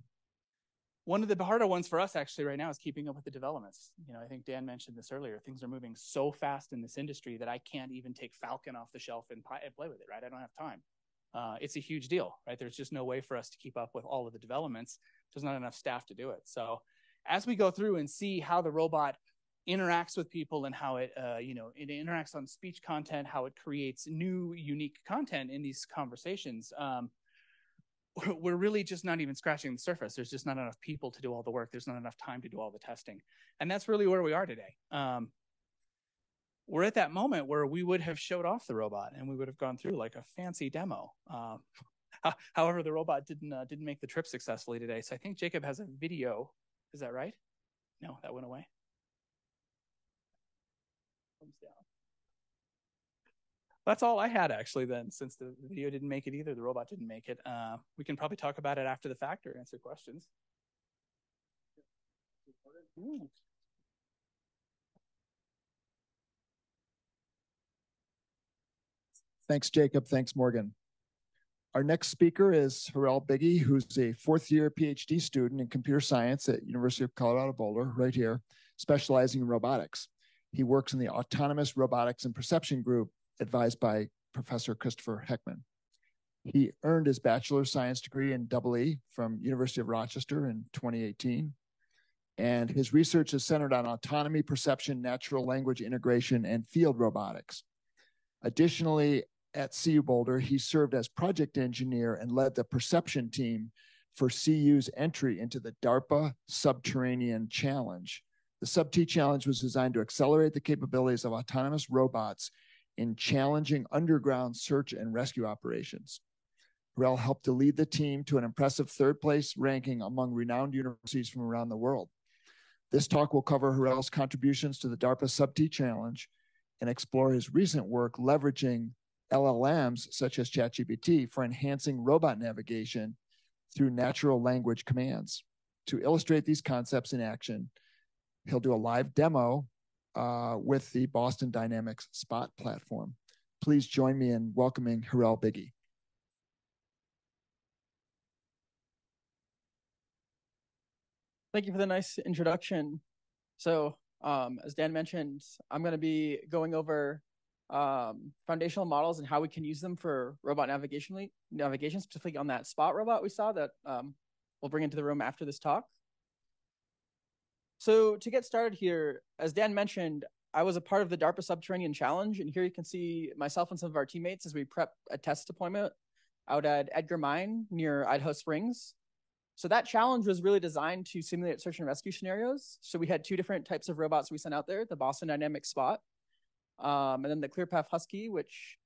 one of the harder ones for us actually right now is keeping up with the developments. You know, I think Dan mentioned this earlier. Things are moving so fast in this industry that I can't even take Falcon off the shelf and, and play with it, right? I don't have time. Uh, it's a huge deal, right? There's just no way for us to keep up with all of the developments. There's not enough staff to do it. So as we go through and see how the robot interacts with people and how it uh, you know it interacts on speech content how it creates new unique content in these conversations um, we're really just not even scratching the surface. There's just not enough people to do all the work. There's not enough time to do all the testing. And that's really where we are today. Um, we're at that moment where we would have showed off the robot and we would have gone through like a fancy demo. Um, however the robot didn't uh, didn't make the trip successfully today. So i think jacob has a video. Is that right? No that went away comes down. That's all I had actually then, since the video didn't make it either, the robot didn't make it. Uh, we can probably talk about it after the fact or answer questions. Ooh. Thanks, Jacob. Thanks, Morgan. Our next speaker is Harel Biggie, who's a fourth year PhD student in computer science at University of Colorado Boulder, right here, specializing in robotics. He works in the Autonomous Robotics and Perception Group, advised by Professor Christopher Heckman. He earned his bachelor of science degree in double E from University of Rochester in 2018. And his research is centered on autonomy, perception, natural language integration, and field robotics. Additionally, at CU Boulder, he served as project engineer and led the perception team for CU's entry into the DARPA Subterranean Challenge, the Sub-T challenge was designed to accelerate the capabilities of autonomous robots in challenging underground search and rescue operations. Harel helped to lead the team to an impressive third place ranking among renowned universities from around the world. This talk will cover Harel's contributions to the DARPA Sub-T challenge and explore his recent work leveraging LLMs such as ChatGPT for enhancing robot navigation through natural language commands. To illustrate these concepts in action, He'll do a live demo uh, with the Boston Dynamics Spot platform. Please join me in welcoming Harel Biggie. Thank you for the nice introduction. So, um, as Dan mentioned, I'm going to be going over um, foundational models and how we can use them for robot navigation, navigation, specifically on that spot robot we saw that um, we'll bring into the room after this talk. So to get started here, as Dan mentioned, I was a part of the DARPA Subterranean Challenge, and here you can see myself and some of our teammates as we prep a test deployment out at Edgar Mine near Idaho Springs. So that challenge was really designed to simulate search and rescue scenarios. So we had two different types of robots we sent out there: the Boston Dynamics Spot, um, and then the ClearPath Husky, which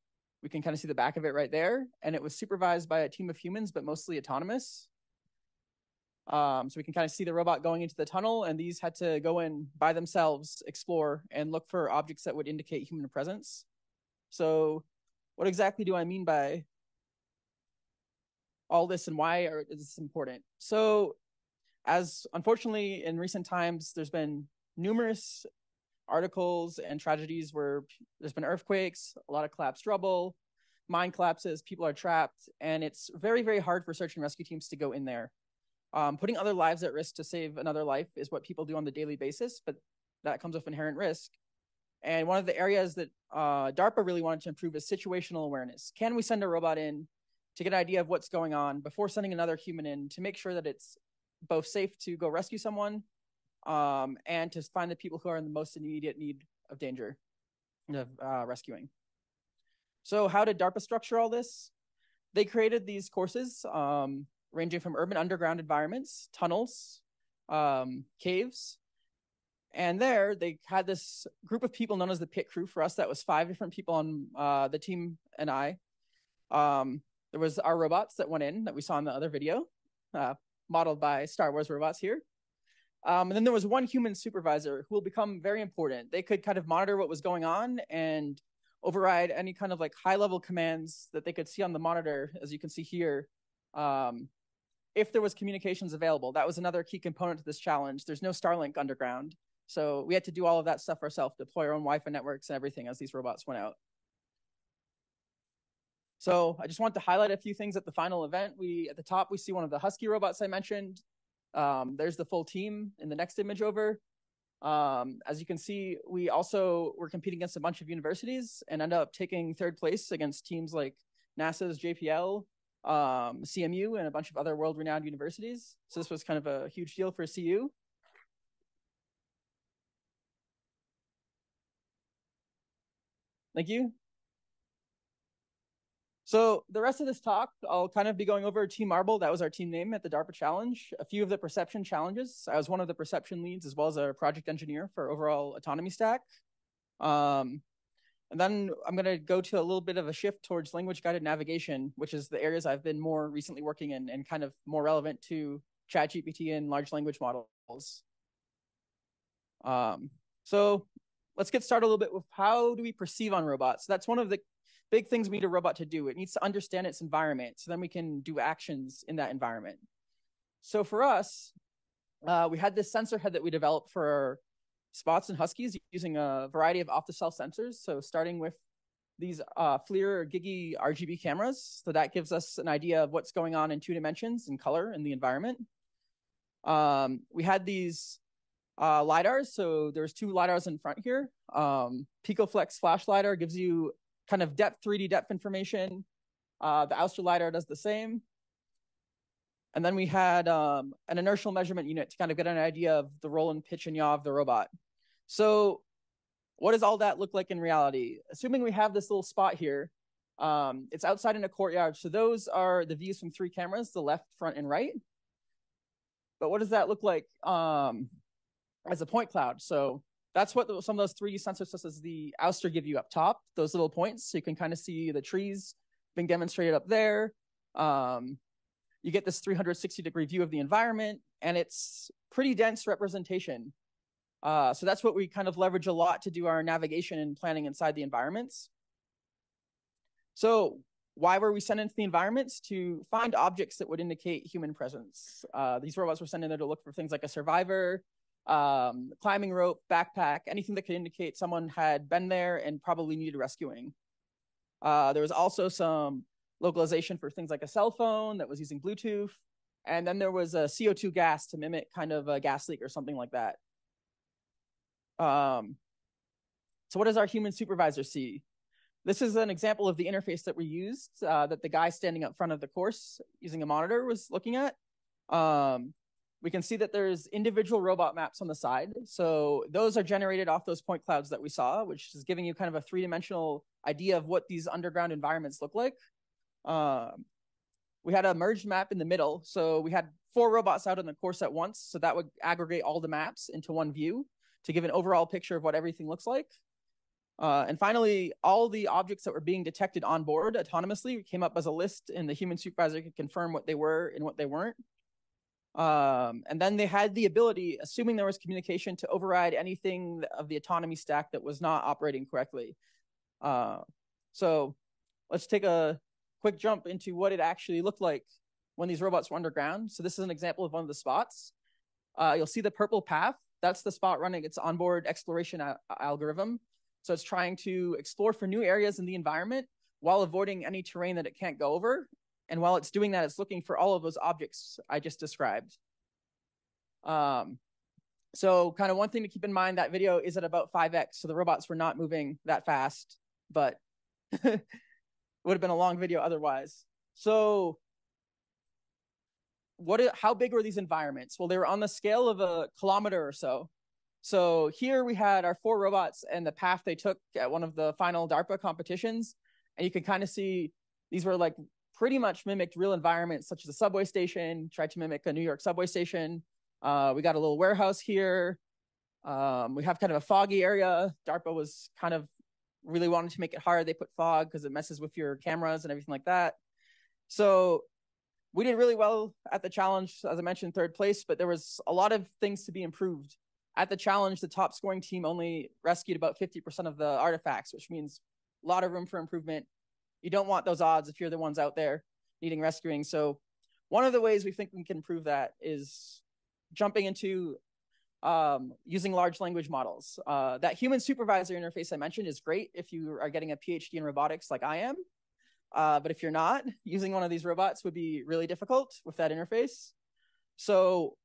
we can kind of see the back of it right there. And it was supervised by a team of humans, but mostly autonomous. Um, so we can kind of see the robot going into the tunnel, and these had to go in by themselves, explore, and look for objects that would indicate human presence. So, what exactly do I mean by all this, and why are, is this important? So, as unfortunately in recent times, there's been numerous articles and tragedies where there's been earthquakes, a lot of collapsed rubble, mine collapses, people are trapped, and it's very, very hard for search and rescue teams to go in there. Um, putting other lives at risk to save another life is what people do on the daily basis, but that comes with inherent risk. And one of the areas that uh, DARPA really wanted to improve is situational awareness. Can we send a robot in to get an idea of what's going on before sending another human in to make sure that it's both safe to go rescue someone um, and to find the people who are in the most immediate need of danger of uh, rescuing. So, how did DARPA structure all this? They created these courses um, ranging from urban underground environments, tunnels, um, caves. And there they had this group of people known as the pit crew. For us, that was five different people on uh, the team and I. Um, there was our robots that went in that we saw in the other video, uh, modeled by Star Wars robots here. Um, and then there was one human supervisor who will become very important. They could kind of monitor what was going on and override any kind of like high level commands that they could see on the monitor, as you can see here, um, if there was communications available. That was another key component to this challenge. There's no Starlink underground. So we had to do all of that stuff ourselves, deploy our own Wi-Fi networks and everything as these robots went out. So I just want to highlight a few things at the final event. We at the top we see one of the Husky robots I mentioned. Um, there's the full team in the next image over. Um, as you can see, we also were competing against a bunch of universities and ended up taking third place against teams like NASA's JPL, um, CMU, and a bunch of other world-renowned universities. So this was kind of a huge deal for CU. Thank you. So the rest of this talk, I'll kind of be going over Team Marble. That was our team name at the DARPA Challenge. A few of the perception challenges. I was one of the perception leads as well as a project engineer for overall autonomy stack. Um, and then I'm going to go to a little bit of a shift towards language guided navigation, which is the areas I've been more recently working in and kind of more relevant to ChatGPT and large language models. Um, so let's get started a little bit with how do we perceive on robots? That's one of the big things we need a robot to do. It needs to understand its environment so then we can do actions in that environment. So for us, uh, we had this sensor head that we developed for spots and huskies using a variety of off-the-shelf sensors. So starting with these uh, FLIR GigE RGB cameras. So that gives us an idea of what's going on in two dimensions in color in the environment. Um, we had these uh, LiDARs. So there's two LiDARs in front here. Um, PicoFlex flash LiDAR gives you kind of depth 3D depth information. Uh, the Ouster LiDAR does the same. And then we had um, an inertial measurement unit to kind of get an idea of the roll and pitch and yaw of the robot. So what does all that look like in reality? Assuming we have this little spot here, um, it's outside in a courtyard. So those are the views from three cameras, the left, front, and right. But what does that look like um, as a point cloud? So that's what the, some of those 3D sensors, such as the Ouster, give you up top, those little points. So you can kind of see the trees being demonstrated up there. Um, you get this 360 degree view of the environment, and it's pretty dense representation. Uh, so that's what we kind of leverage a lot to do our navigation and planning inside the environments. So why were we sent into the environments? To find objects that would indicate human presence. Uh, these robots were sent in there to look for things like a survivor, um, climbing rope, backpack, anything that could indicate someone had been there and probably needed rescuing. Uh, there was also some localization for things like a cell phone that was using Bluetooth. And then there was a CO2 gas to mimic kind of a gas leak or something like that. Um, so what does our human supervisor see? This is an example of the interface that we used uh, that the guy standing up front of the course using a monitor was looking at. Um, we can see that there's individual robot maps on the side. So those are generated off those point clouds that we saw, which is giving you kind of a three-dimensional idea of what these underground environments look like. Um, we had a merged map in the middle. So we had four robots out on the course at once. So that would aggregate all the maps into one view to give an overall picture of what everything looks like. Uh, and finally, all the objects that were being detected on board autonomously came up as a list, and the human supervisor could confirm what they were and what they weren't. Um, and then they had the ability, assuming there was communication, to override anything of the autonomy stack that was not operating correctly. Uh, so let's take a quick jump into what it actually looked like when these robots were underground. So this is an example of one of the spots. Uh, you'll see the purple path. That's the spot running its onboard exploration algorithm. So it's trying to explore for new areas in the environment while avoiding any terrain that it can't go over. And while it's doing that, it's looking for all of those objects I just described. Um, so kind of one thing to keep in mind, that video is at about 5x. So the robots were not moving that fast, but it would have been a long video otherwise. So what, how big were these environments? Well, they were on the scale of a kilometer or so. So here we had our four robots and the path they took at one of the final DARPA competitions. And you can kind of see these were like pretty much mimicked real environments, such as a subway station, tried to mimic a New York subway station. Uh, we got a little warehouse here. Um, we have kind of a foggy area. DARPA was kind of really wanted to make it hard. They put fog because it messes with your cameras and everything like that. So we did really well at the challenge, as I mentioned, third place, but there was a lot of things to be improved at the challenge, the top scoring team only rescued about 50% of the artifacts, which means a lot of room for improvement. You don't want those odds if you're the ones out there needing rescuing. So, one of the ways we think we can improve that is jumping into um, using large language models. Uh, that human supervisor interface I mentioned is great if you are getting a PhD in robotics like I am. Uh, but if you're not, using one of these robots would be really difficult with that interface. So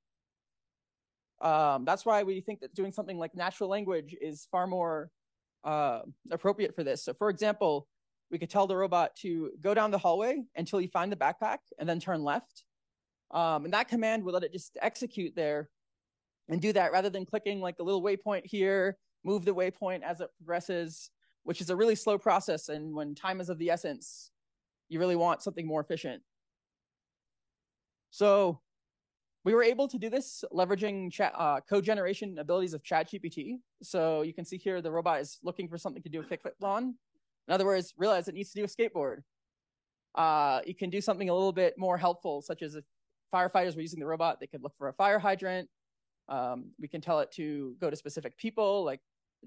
um, that's why we think that doing something like natural language is far more uh, appropriate for this. So, for example, we could tell the robot to go down the hallway until you find the backpack and then turn left. Um, and that command would let it just execute there and do that rather than clicking like a little waypoint here, move the waypoint as it progresses, which is a really slow process. And when time is of the essence, you really want something more efficient. So we were able to do this leveraging chat, uh, code generation abilities of ChatGPT. So you can see here the robot is looking for something to do a kickflip on. In other words, realize it needs to do a skateboard. Uh, you can do something a little bit more helpful, such as if firefighters were using the robot, they could look for a fire hydrant. Um, we can tell it to go to specific people, like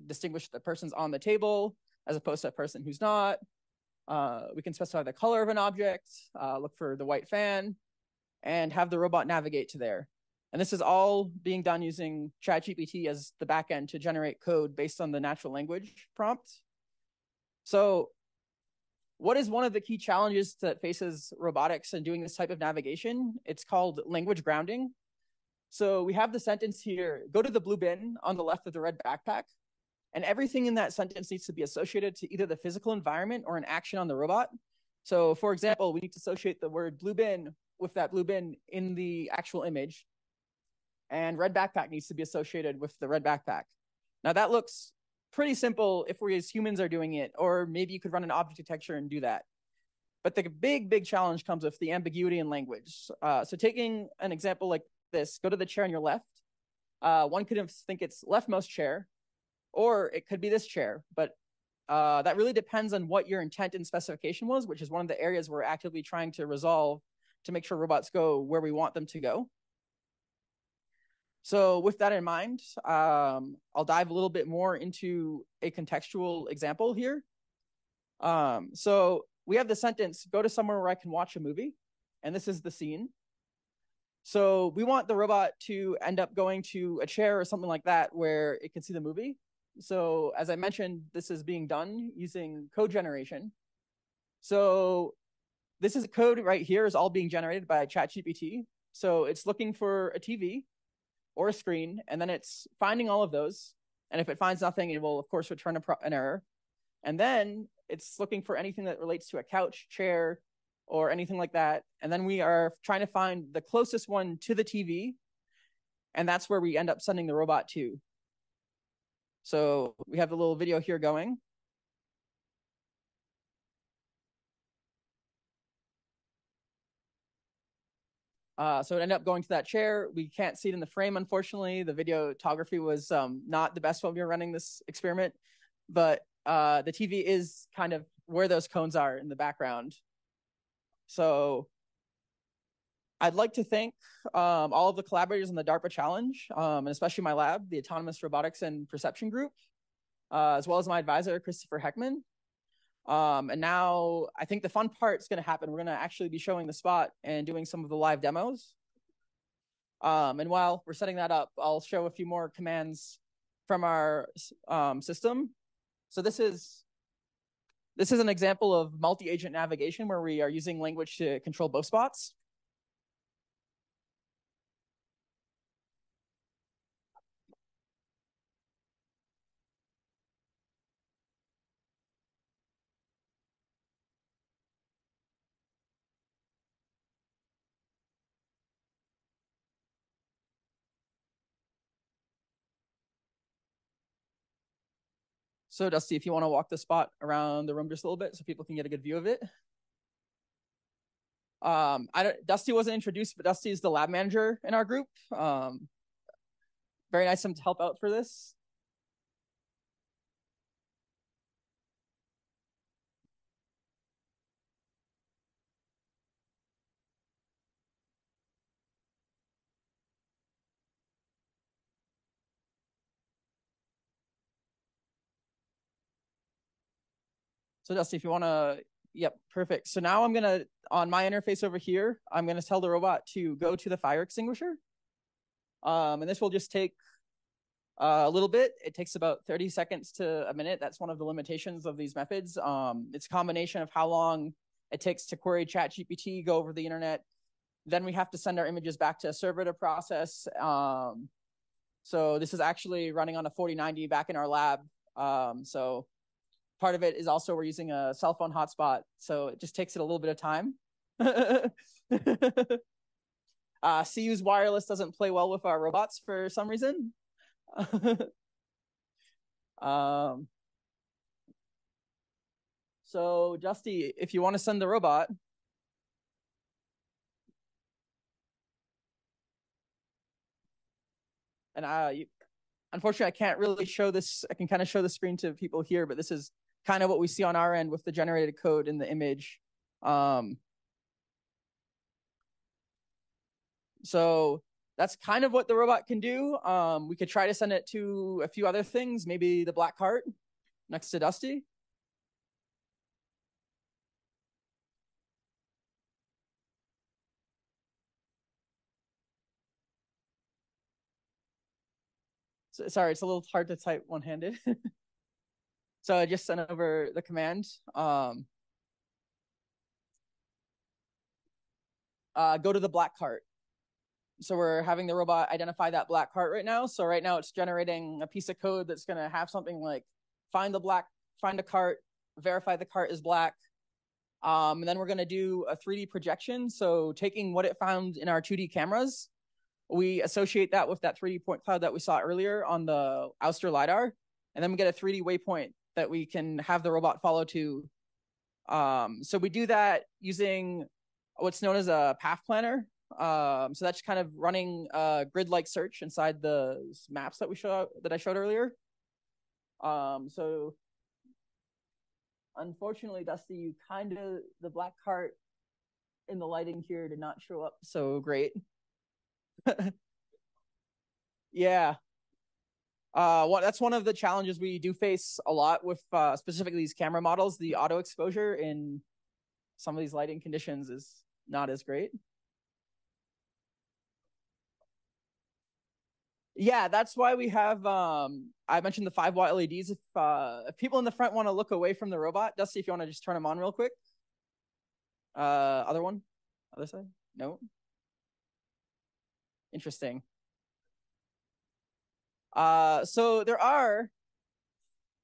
distinguish the person's on the table as opposed to a person who's not. Uh, we can specify the color of an object, uh, look for the white fan, and have the robot navigate to there. And this is all being done using ChatGPT as the backend to generate code based on the natural language prompt. So, what is one of the key challenges that faces robotics and doing this type of navigation? It's called language grounding. So, we have the sentence here go to the blue bin on the left of the red backpack. And everything in that sentence needs to be associated to either the physical environment or an action on the robot. So, for example, we need to associate the word blue bin with that blue bin in the actual image. And red backpack needs to be associated with the red backpack. Now that looks pretty simple if we as humans are doing it, or maybe you could run an object detector and do that. But the big, big challenge comes with the ambiguity in language. Uh, so taking an example like this, go to the chair on your left. Uh, one could think it's leftmost chair, or it could be this chair. But uh, that really depends on what your intent and specification was, which is one of the areas we're actively trying to resolve to make sure robots go where we want them to go. So with that in mind, um, I'll dive a little bit more into a contextual example here. Um, so we have the sentence, go to somewhere where I can watch a movie. And this is the scene. So we want the robot to end up going to a chair or something like that where it can see the movie. So as I mentioned, this is being done using code generation. So this is code right here is all being generated by ChatGPT. So it's looking for a TV or a screen, and then it's finding all of those. And if it finds nothing, it will of course return an error. And then it's looking for anything that relates to a couch, chair, or anything like that. And then we are trying to find the closest one to the TV. And that's where we end up sending the robot to. So we have the little video here going. Uh, so it ended up going to that chair. We can't see it in the frame, unfortunately. The videography was um, not the best when we were running this experiment, but uh, the TV is kind of where those cones are in the background. So I'd like to thank um, all of the collaborators in the DARPA Challenge, um, and especially my lab, the Autonomous Robotics and Perception Group, uh, as well as my advisor, Christopher Heckman. Um, and now I think the fun part is going to happen. We're going to actually be showing the spot and doing some of the live demos. Um, and while we're setting that up, I'll show a few more commands from our um, system. So this is this is an example of multi-agent navigation where we are using language to control both spots. So Dusty, if you want to walk the spot around the room just a little bit so people can get a good view of it. Um, I don't, Dusty wasn't introduced, but Dusty is the lab manager in our group. Um, very nice of him to help out for this. So Dusty, if you want to, yep, perfect. So now I'm gonna on my interface over here, I'm gonna tell the robot to go to the fire extinguisher. Um, and this will just take uh, a little bit. It takes about 30 seconds to a minute. That's one of the limitations of these methods. Um, it's a combination of how long it takes to query ChatGPT, go over the internet. Then we have to send our images back to a server to process. Um, so this is actually running on a 4090 back in our lab. Um, so part of it is also we're using a cell phone hotspot, so it just takes it a little bit of time. uh, CU's wireless doesn't play well with our robots for some reason. um, so Dusty, if you want to send the robot, and you, unfortunately, I can't really show this. I can kind of show the screen to people here, but this is kind of what we see on our end with the generated code in the image. Um, so that's kind of what the robot can do. Um, we could try to send it to a few other things, maybe the black cart next to Dusty. So, sorry, it's a little hard to type one-handed. So I just sent over the command. Um, uh, go to the black cart. So we're having the robot identify that black cart right now. So right now it's generating a piece of code that's going to have something like find the black, find a cart, verify the cart is black. Um, and then we're going to do a 3D projection. So taking what it found in our 2D cameras, we associate that with that 3D point cloud that we saw earlier on the Ouster LiDAR. And then we get a 3D waypoint that we can have the robot follow to. Um, so we do that using what's known as a path planner. Um, so that's kind of running a grid-like search inside the maps that we show that I showed earlier. Um, so unfortunately, Dusty, you kind of the black cart in the lighting here did not show up so great. yeah, uh, what, that's one of the challenges we do face a lot with uh, specifically these camera models. The auto exposure in some of these lighting conditions is not as great. Yeah, that's why we have. Um, I mentioned the five watt LEDs. If uh, if people in the front want to look away from the robot, Dusty, if you want to just turn them on real quick. Uh, other one, other side. No. Interesting. Uh, so there are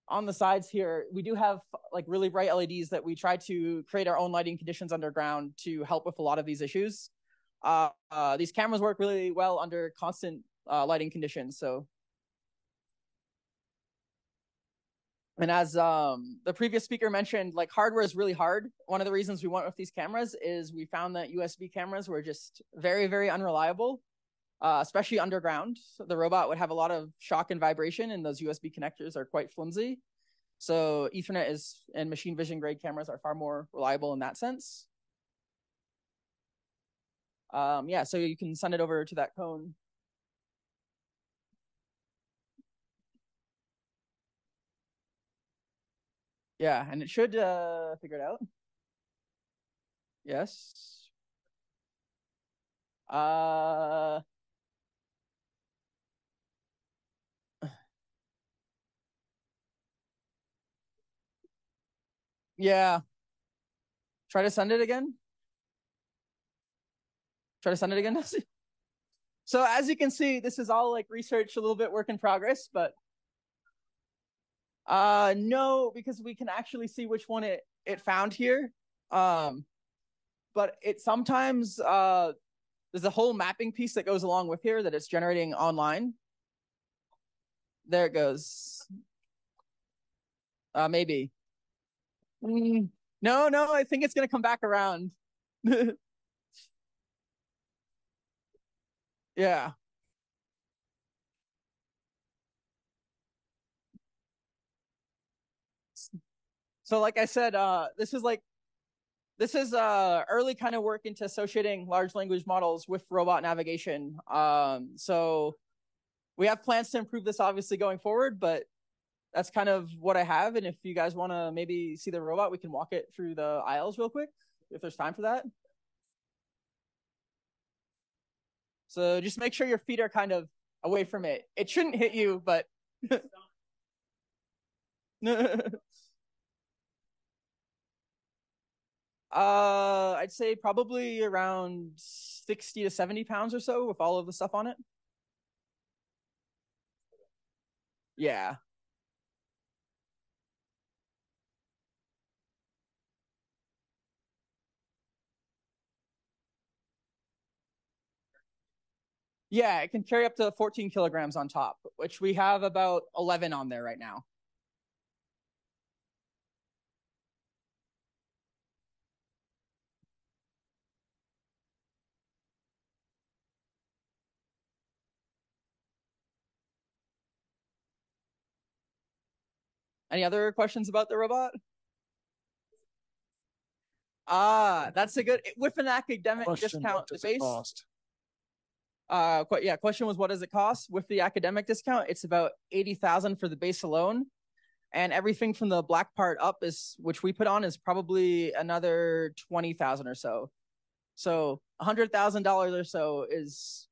on the sides here, we do have like really bright LEDs that we try to create our own lighting conditions underground to help with a lot of these issues. Uh, uh, these cameras work really well under constant uh, lighting conditions. So, and as um, the previous speaker mentioned, like hardware is really hard. One of the reasons we went with these cameras is we found that USB cameras were just very, very unreliable, uh, especially underground. The robot would have a lot of shock and vibration, and those USB connectors are quite flimsy. So Ethernet is and machine vision grade cameras are far more reliable in that sense. Um, yeah, so you can send it over to that cone. Yeah, and it should uh, figure it out. Yes. Uh, yeah. Try to send it again. Try to send it again. so as you can see, this is all like research, a little bit work in progress, but uh no, because we can actually see which one it it found here. Um but it sometimes uh there's a whole mapping piece that goes along with here that it's generating online. There it goes. Uh maybe. Mm, no, no, I think it's gonna come back around. yeah. So like I said, uh, this is like this is uh, early kind of work into associating large language models with robot navigation. Um, so we have plans to improve this obviously going forward, but that's kind of what I have. And if you guys want to maybe see the robot, we can walk it through the aisles real quick if there's time for that. So just make sure your feet are kind of away from it. It shouldn't hit you, but Uh, I'd say probably around 60 to 70 pounds or so with all of the stuff on it. Yeah. Yeah, it can carry up to 14 kilograms on top, which we have about 11 on there right now. Any other questions about the robot? Ah, that's a good with an academic Question, discount. The base. Cost? Uh, qu- yeah. Question was, what does it cost with the academic discount? It's about eighty thousand for the base alone, and everything from the black part up is, which we put on, is probably another twenty thousand or so. So a hundred thousand dollars or so is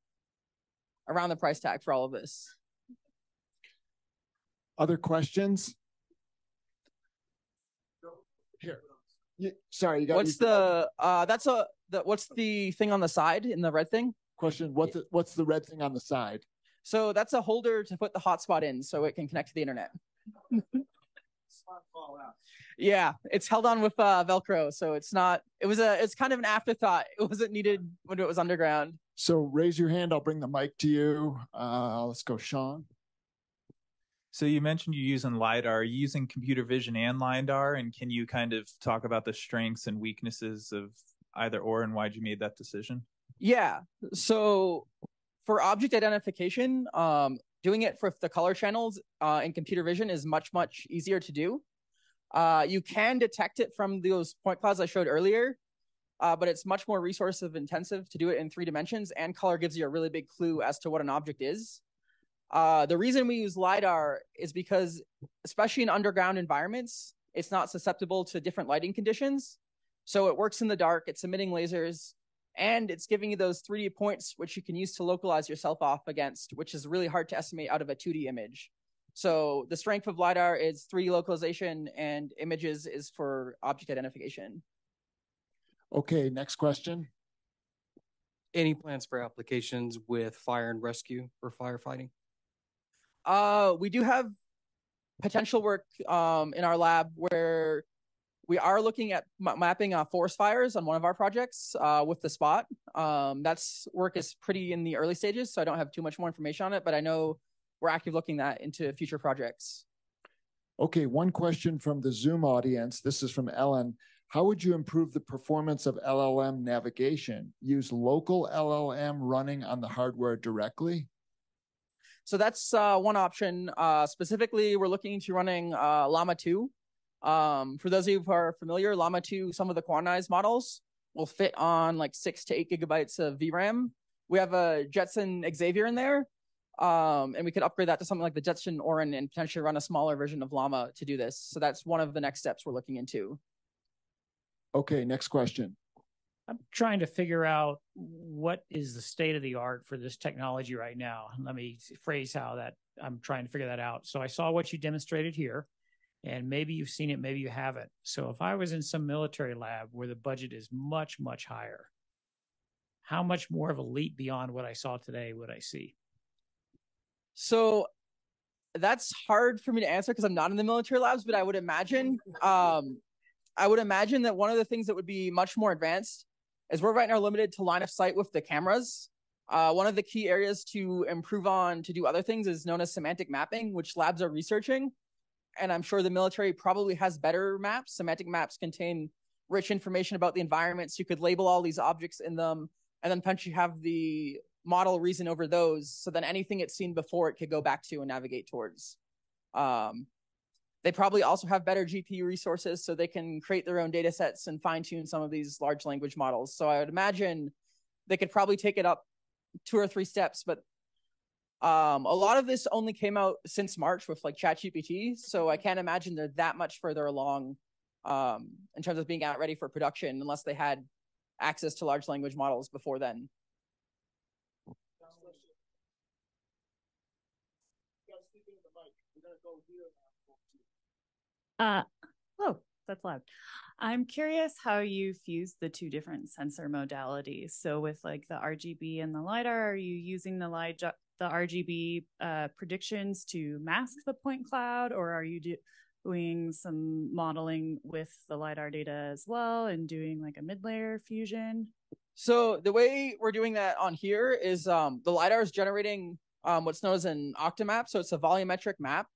around the price tag for all of this. Other questions? Here. You, sorry, you got What's the uh? That's a the what's the thing on the side in the red thing? Question? What's the, what's the red thing on the side? So that's a holder to put the hotspot in, so it can connect to the internet. Yeah, it's held on with uh, Velcro, so it's not. It was a. It's kind of an afterthought. It wasn't needed when it was underground. So raise your hand. I'll bring the mic to you. Uh, let's go, Sean. So you mentioned you're using LiDAR. Are you using computer vision and LiDAR? And can you kind of talk about the strengths and weaknesses of either or and why'd you made that decision? Yeah. So for object identification, um, doing it for the color channels uh, in computer vision is much much easier to do. Uh, you can detect it from those point clouds I showed earlier, uh, but it's much more resource intensive to do it in three dimensions, and color gives you a really big clue as to what an object is. Uh, the reason we use LiDAR is because, especially in underground environments, it's not susceptible to different lighting conditions. So it works in the dark, it's emitting lasers, and it's giving you those 3D points, which you can use to localize yourself off against, which is really hard to estimate out of a 2D image. So the strength of LiDAR is 3D localization, and images is for object identification. Okay, next question. Any plans for applications with fire and rescue or firefighting? Uh, we do have potential work um, in our lab where we are looking at ma- mapping uh, forest fires on one of our projects uh, with the spot. Um, that's work is pretty in the early stages, so I don't have too much more information on it, but I know we're active looking that into future projects. Okay, one question from the Zoom audience. This is from Ellen. How would you improve the performance of LLM navigation? Use local LLM running on the hardware directly? So that's uh, one option. Uh, specifically, we're looking into running uh, Llama 2 um, for those of you who are familiar, Llama 2, some of the quantized models will fit on like six to eight gigabytes of VRAM. We have a Jetson Xavier in there, um, and we could upgrade that to something like the Jetson Orin and potentially run a smaller version of Llama to do this. So that's one of the next steps we're looking into. Okay, next question. I'm trying to figure out what is the state of the art for this technology right now. Let me phrase how that I'm trying to figure that out. So I saw what you demonstrated here and maybe you've seen it, maybe you haven't. So if I was in some military lab where the budget is much, much higher, how much more of a leap beyond what I saw today would I see? So that's hard for me to answer because I'm not in the military labs, but I would imagine, um, I would imagine that one of the things that would be much more advanced is we're right now limited to line of sight with the cameras. Uh, one of the key areas to improve on to do other things is known as semantic mapping, which labs are researching and I'm sure the military probably has better maps. Semantic maps contain rich information about the environment, so you could label all these objects in them, and then potentially have the model reason over those. So then anything it's seen before, it could go back to and navigate towards. Um, they probably also have better GPU resources, so they can create their own data sets and fine tune some of these large language models. So I would imagine they could probably take it up two or three steps, but um, a lot of this only came out since March with like ChatGPT, so I can't imagine they're that much further along um, in terms of being out ready for production unless they had access to large language models before then. Uh, oh, that's loud. I'm curious how you fuse the two different sensor modalities. So with like the RGB and the LiDAR, are you using the LiDAR the RGB uh, predictions to mask the point cloud, or are you do- doing some modeling with the LiDAR data as well and doing like a mid layer fusion? So the way we're doing that on here is um, the LiDAR is generating um, what's known as an OctoMap. So it's a volumetric map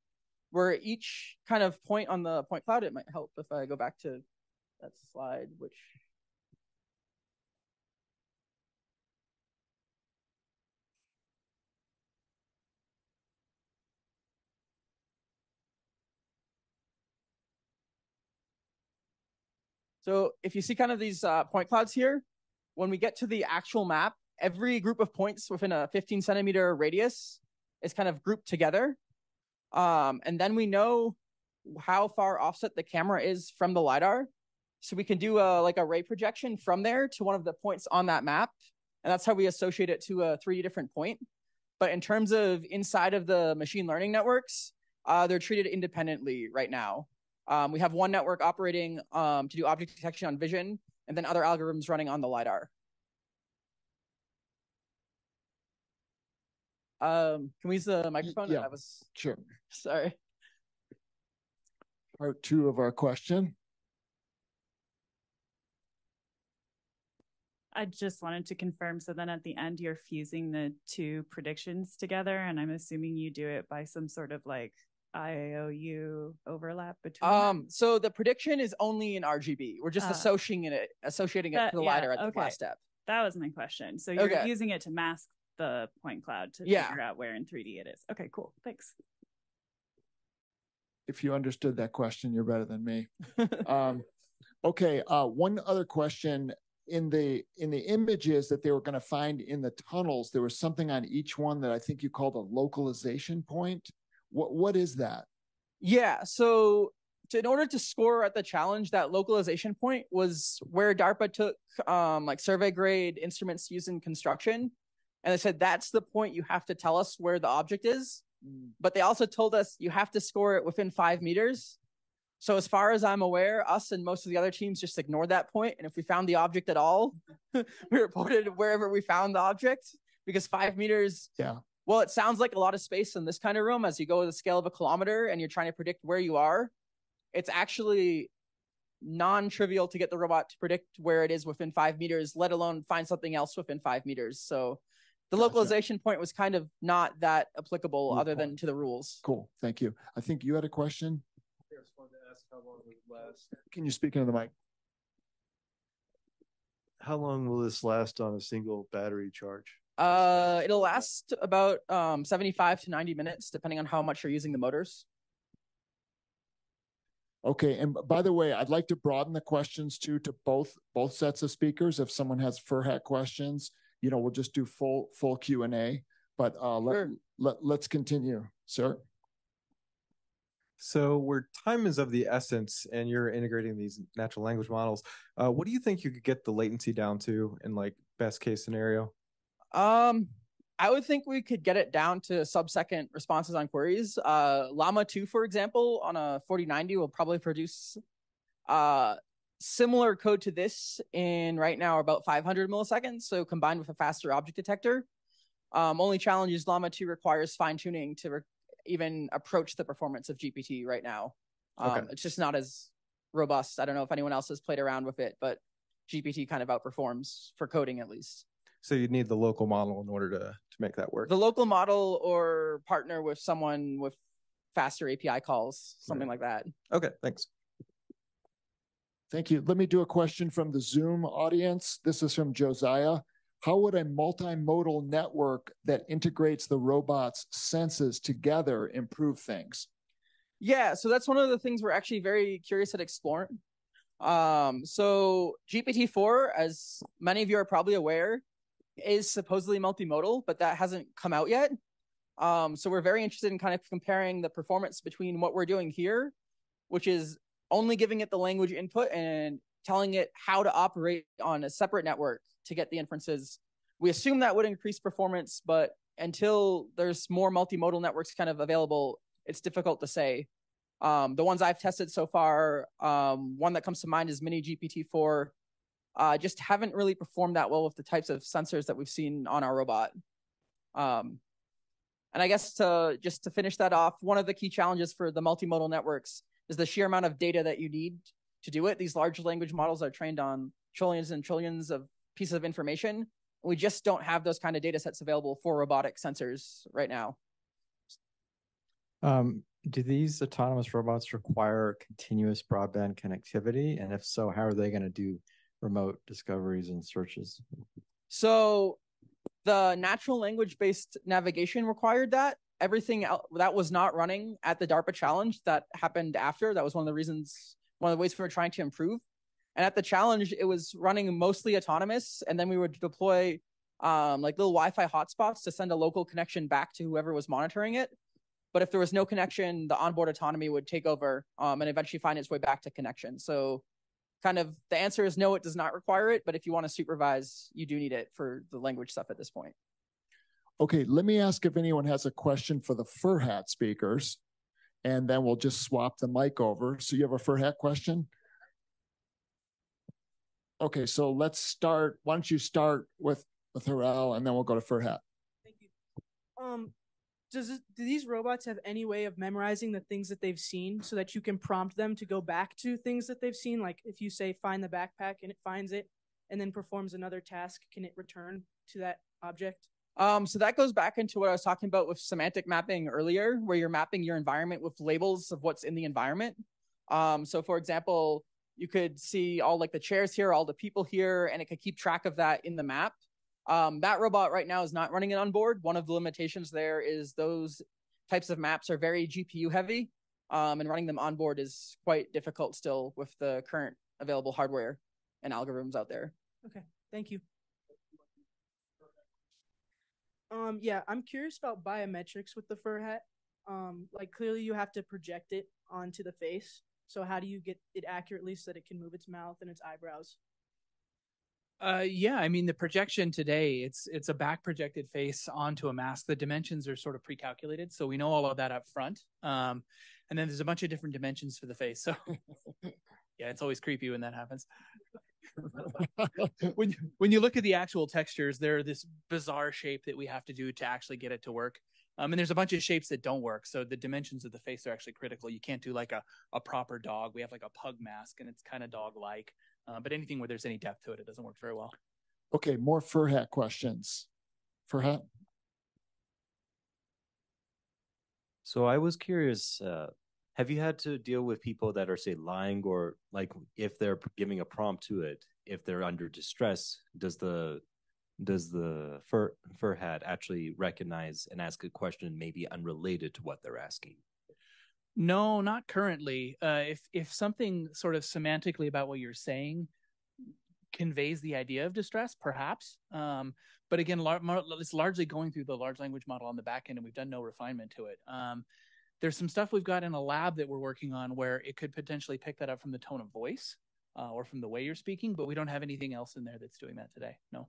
where each kind of point on the point cloud, it might help if I go back to that slide, which So if you see kind of these uh, point clouds here, when we get to the actual map, every group of points within a 15 centimeter radius is kind of grouped together. Um, and then we know how far offset the camera is from the LiDAR. So we can do a, like a ray projection from there to one of the points on that map. And that's how we associate it to a 3D different point. But in terms of inside of the machine learning networks, uh, they're treated independently right now. Um, we have one network operating um, to do object detection on vision, and then other algorithms running on the LiDAR. Um, can we use the microphone? Yeah, I was sure. Sorry. Part two of our question. I just wanted to confirm. So then at the end, you're fusing the two predictions together, and I'm assuming you do it by some sort of like IOU overlap between? Um, so the prediction is only in RGB. We're just Uh, associating it associating it to the yeah, LiDAR at the okay. last step. That was my question. So you're Okay. using it to mask the point cloud to Yeah. figure out where in 3D it is. Okay, cool. Thanks. If you understood that question, you're better than me. um, okay, uh, one other question. In the in the images that they were going to find in the tunnels, there was something on each one that I think you called a localization point. What what is that? Yeah. So to, in order to score at the challenge, that localization point was where DARPA took um, like survey grade instruments used in construction, and they said that's the point you have to tell us where the object is. But they also told us you have to score it within five meters. So as far as I'm aware, us and most of the other teams just ignored that point, and if we found the object at all, we reported wherever we found the object because five meters Yeah. Well, it sounds like a lot of space in this kind of room as you go to the scale of a kilometer and you're trying to predict where you are. It's actually non-trivial to get the robot to predict where it is within five meters, let alone find something else within five meters. So the Gotcha. localization point was kind of not that applicable Good other point. than to the rules. Cool. Thank you. I think you had a question. Can you speak into the mic? How long will this last on a single battery charge? Uh, it'll last about um 75 to 90 minutes, depending on how much you're using the motors. Okay, and by the way, I'd like to broaden the questions too to both both sets of speakers. If someone has Furhat questions, you know, we'll just do full full Q and A. But uh, let, let let's continue, sir. So where time is of the essence and you're integrating these natural language models, uh, what do you think you could get the latency down to in like best case scenario? Um, I would think we could get it down to sub-second responses on queries. Uh, Llama 2, for example, on a 4090 will probably produce uh, similar code to this in right now about 500 milliseconds. So combined with a faster object detector. Um, only challenge is Llama 2 requires fine tuning to re- even approach the performance of GPT right now. Um, Okay. It's just not as robust. I don't know if anyone else has played around with it, but GPT kind of outperforms for coding at least. So you'd need the local model in order to to make that work. the local model or partner with someone with faster API calls, something like that. Okay, thanks. Thank you. Let me do a question from the Zoom audience. This is from Josiah. How would a multimodal network that integrates the robot's senses together improve things? Yeah, so that's one of the things we're actually very curious at exploring. Um, so GPT-4, as many of you are probably aware, is supposedly multimodal, but that hasn't come out yet. Um, so we're very interested in kind of comparing the performance between what we're doing here, which is only giving it the language input and telling it how to operate on a separate network to get the inferences. We assume that would increase performance, but until there's more multimodal networks kind of available, it's difficult to say. Um, the ones I've tested so far, um, one that comes to mind is Mini GPT-4. Uh, just haven't really performed that well with the types of sensors that we've seen on our robot. Um, and I guess to just to finish that off, one of the key challenges for the multimodal networks is the sheer amount of data that you need to do it. These large language models are trained on trillions and trillions of pieces of information. We just don't have those kind of data sets available for robotic sensors right now. Um, do these autonomous robots require continuous broadband connectivity? And if so, how are they going to do remote discoveries and searches? So the natural language based navigation required that. Everything el- that was not running at the DARPA challenge that happened after. That was one of the reasons, one of the ways we were trying to improve. And at the challenge, it was running mostly autonomous. And then we would deploy um, like little Wi Fi hotspots to send a local connection back to whoever was monitoring it. But if there was no connection, the onboard autonomy would take over um, and eventually find its way back to connection. So, kind of the answer is no, it does not require it. But if you want to supervise, you do need it for the language stuff at this point. Okay, let me ask if anyone has a question for the Furhat speakers, and then we'll just swap the mic over. So you have a Furhat question? Okay, so let's start. Why don't you start with with Harel, and then we'll go to Furhat. Um, does do these robots have any way of memorizing the things that they've seen so that you can prompt them to go back to things that they've seen? Like if you say find the backpack and it finds it and then performs another task, can it return to that object? Um, so that goes back into what I was talking about with semantic mapping earlier, where you're mapping your environment with labels of what's in the environment. Um, so for example, you could see all like the chairs here, all the people here, and it could keep track of that in the map. Um, that robot right now is not running it on board. One of the limitations there is those types of maps are very GPU heavy, um, and running them on board is quite difficult still with the current available hardware and algorithms out there. Okay, thank you. Um, yeah, I'm curious about biometrics with the Furhat. Um, like clearly you have to project it onto the face. So how do you get it accurately so that it can move its mouth and its eyebrows? Uh, yeah, I mean the projection today, it's it's a back projected face onto a mask. The dimensions are sort of pre-calculated, so we know all of that up front. Um, and then there's a bunch of different dimensions for the face. So yeah, it's always creepy when that happens. when you, when you look at the actual textures, they're this bizarre shape that we have to do to actually get it to work. Um, and there's a bunch of shapes that don't work. So the dimensions of the face are actually critical. You can't do like a, a proper dog. We have like a pug mask and it's kind of dog like. Uh, but anything where there's any depth to it, it doesn't work very well. Okay, more Furhat questions. Furhat. So I was curious, uh, have you had to deal with people that are say lying or like if they're giving a prompt to it, if they're under distress, does the does the fur Furhat actually recognize and ask a question maybe unrelated to what they're asking? No, not currently. Uh, if if something sort of semantically about what you're saying conveys the idea of distress, perhaps. Um, but again, lar- it's largely going through the large language model on the back end, and we've done no refinement to it. Um, there's some stuff we've got in a lab that we're working on where it could potentially pick that up from the tone of voice uh, or from the way you're speaking, but we don't have anything else in there that's doing that today. No.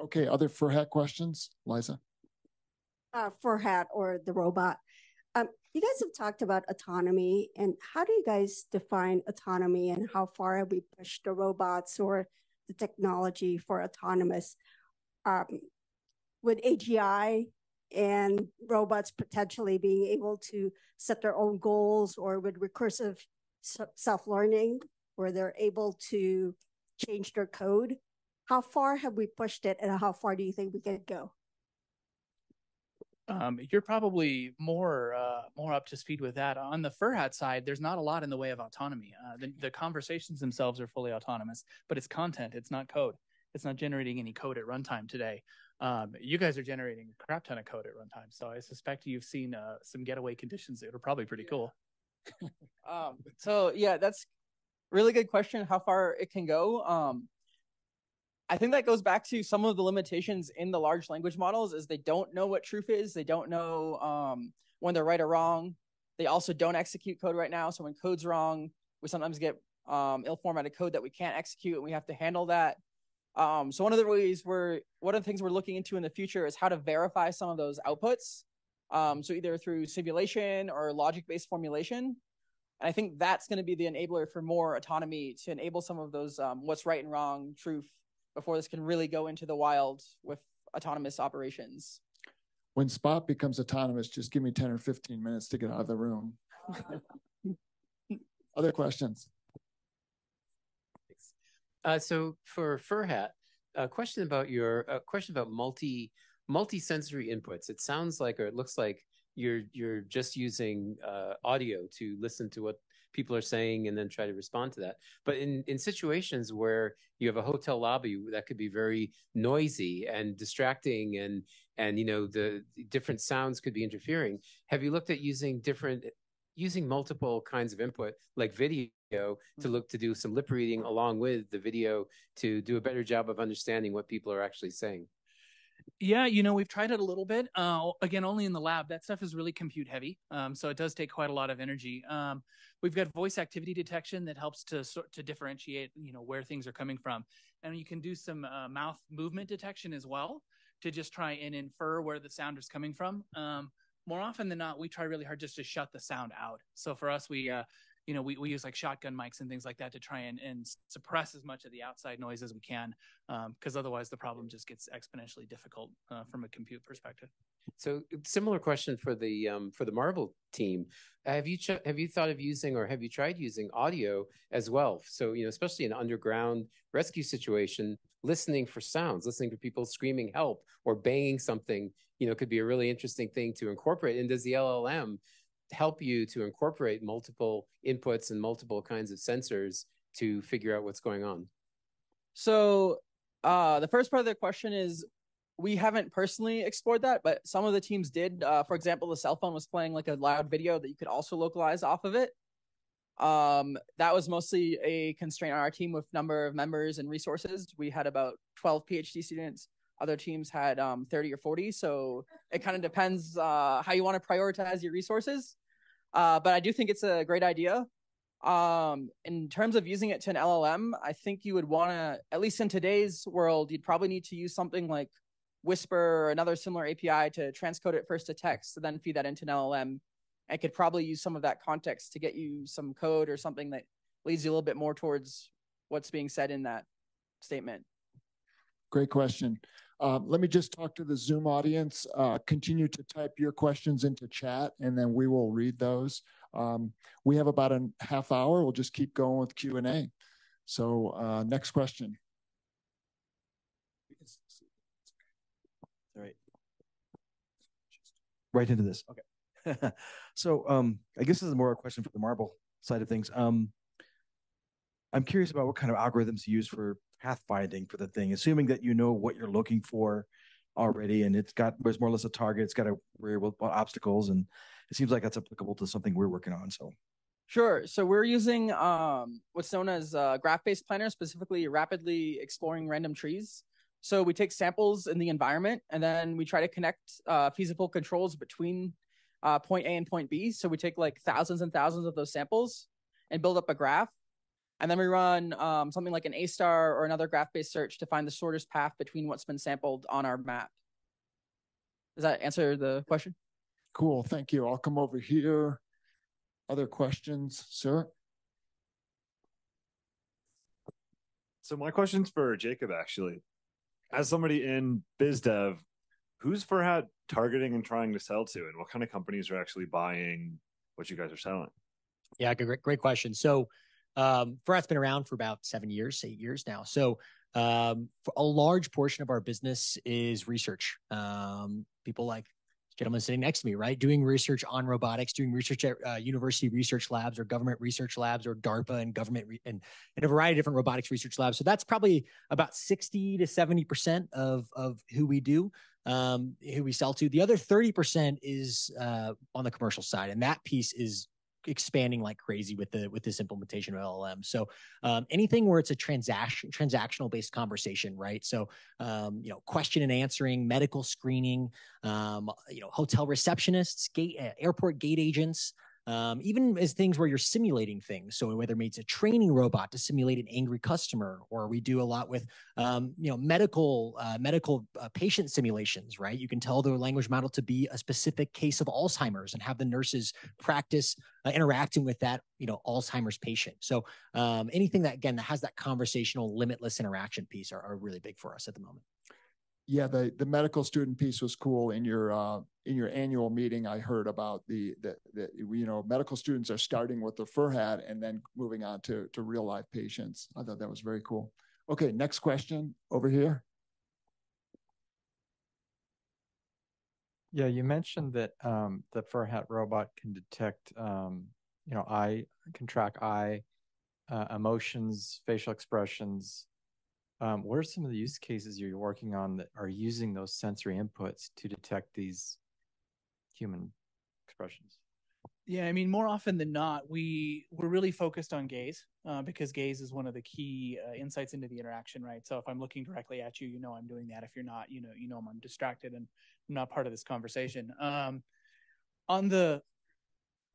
Okay, other Furhat questions, Liza? Uh, Furhat or the robot. Um, you guys have talked about autonomy, and how do you guys define autonomy, and how far have we pushed the robots or the technology for autonomous? Um, with AGI and robots potentially being able to set their own goals, or with recursive self learning, where they're able to change their code, how far have we pushed it, and how far do you think we can go? Um, you're probably more uh, more up to speed with that. On the Furhat side, there's not a lot in the way of autonomy. Uh, the, the conversations themselves are fully autonomous, but it's content. It's not code. It's not generating any code at runtime today. Um, you guys are generating a crap ton of code at runtime, so I suspect you've seen uh, some getaway conditions that are probably pretty cool. um, so yeah, that's really good question. How far it can go? I think that goes back to some of the limitations in the large language models is they don't know what truth is. They don't know um, when they're right or wrong. They also don't execute code right now. So when code's wrong, we sometimes get um, ill-formatted code that we can't execute, and we have to handle that. Um, so one of the ways we're one of the things we're looking into in the future is how to verify some of those outputs. Um, so either through simulation or logic-based formulation. And I think that's going to be the enabler for more autonomy to enable some of those um, what's right and wrong, truth, before this can really go into the wild with autonomous operations. When Spot becomes autonomous, just give me 10 or 15 minutes to get out of the room. Other questions? Uh, so for Furhat, a question about your a question about multi multi-sensory inputs. It sounds like, or it looks like you're you're just using uh, audio to listen to what people are saying and then try to respond to that. But in, in situations where you have a hotel lobby that could be very noisy and distracting and and you know the different sounds could be interfering, have you looked at using different using multiple kinds of input like video to look to do some lip reading along with the video to do a better job of understanding what people are actually saying? Yeah, you know, we've tried it a little bit. Uh, again, only in the lab. That stuff is really compute heavy, um, so it does take quite a lot of energy. Um, we've got voice activity detection that helps to sort to differentiate, you know, where things are coming from, and you can do some uh, mouth movement detection as well to just try and infer where the sound is coming from. Um, more often than not, we try really hard just to shut the sound out. So for us, we uh, you know, we, we use like shotgun mics and things like that to try and, and suppress as much of the outside noise as we can, because um, otherwise the problem just gets exponentially difficult uh, from a compute perspective. So, similar question for the um, for the Marble team: Have you ch- have you thought of using or have you tried using audio as well? So, you know, especially in underground rescue situation, listening for sounds, listening for people screaming help or banging something, you know, could be a really interesting thing to incorporate. And does the LLM help you to incorporate multiple inputs and multiple kinds of sensors to figure out what's going on? So, uh, the first part of the question is we haven't personally explored that, but some of the teams did. Uh, for example, the cell phone was playing like a loud video that you could also localize off of it. Um, that was mostly a constraint on our team with number of members and resources. We had about 12 PhD students. Other teams had um, 30 or 40. So it kind of depends uh, how you want to prioritize your resources. Uh, but I do think it's a great idea. Um, in terms of using it to an LLM, I think you would want to, at least in today's world, you'd probably need to use something like Whisper or another similar API to transcode it first to text, and then feed that into an LLM. I could probably use some of that context to get you some code or something that leads you a little bit more towards what's being said in that statement. Great question. Uh, let me just talk to the Zoom audience. Uh, continue to type your questions into chat, and then we will read those. Um, we have about a half hour. We'll just keep going with Q and A. So, uh, next question. All right. Right into this. Okay. so, um, I guess this is more a question for the marble side of things. Um, I'm curious about what kind of algorithms you use for pathfinding for the thing, assuming that you know what you're looking for already, and it's got there's more or less a target, it's got a rear with obstacles, and it seems like that's applicable to something we're working on. So, Sure. So we're using um, what's known as uh, graph-based planner, specifically rapidly exploring random trees. So we take samples in the environment, and then we try to connect uh, feasible controls between uh, point A and point B. So we take like thousands and thousands of those samples and build up a graph. And then we run um, something like an A star or another graph based search to find the shortest path between what's been sampled on our map. Does that answer the question? Cool. Thank you. I'll come over here. Other questions, sir? So my question's for Jacob actually. As somebody in biz dev, who's Furhat targeting and trying to sell to, and what kind of companies are actually buying what you guys are selling? Yeah, great, great question. So um, Furhat's been around for about seven years, eight years now. So um, a large portion of our business is research. Um, people like gentleman sitting next to me, right? Doing research on robotics, doing research at uh, university research labs or government research labs or DARPA and government re- and, and a variety of different robotics research labs. So that's probably about 60 to 70% of, of who we do, um, who we sell to. The other 30% is uh, on the commercial side. And that piece is expanding like crazy with the with this implementation of LLM. So um, anything where it's a transaction transactional based conversation, right? So um, you know, question and answering, medical screening, um, you know, hotel receptionists, gate uh, airport gate agents um, even as things where you're simulating things. So whether it's a training robot to simulate an angry customer, or we do a lot with um, you know medical uh, medical uh, patient simulations, right? You can tell the language model to be a specific case of Alzheimer's and have the nurses practice uh, interacting with that you know Alzheimer's patient. So um, anything that again that has that conversational limitless interaction piece are, are really big for us at the moment yeah, the the medical student piece was cool in your uh, in your annual meeting. I heard about the the, the you know medical students are starting with the Furhat and then moving on to to real life patients. I thought that was very cool. Okay, next question over here. Yeah, you mentioned that um, the Furhat robot can detect, um, you know, eye, can track eye, uh, emotions, facial expressions, um, what are some of the use cases you're working on that are using those sensory inputs to detect these human expressions? Yeah, I mean, more often than not, we we're really focused on gaze uh, because gaze is one of the key uh, insights into the interaction, right? So if I'm looking directly at you, you know I'm doing that. If you're not, you know, you know I'm distracted and I'm not part of this conversation. Um, on the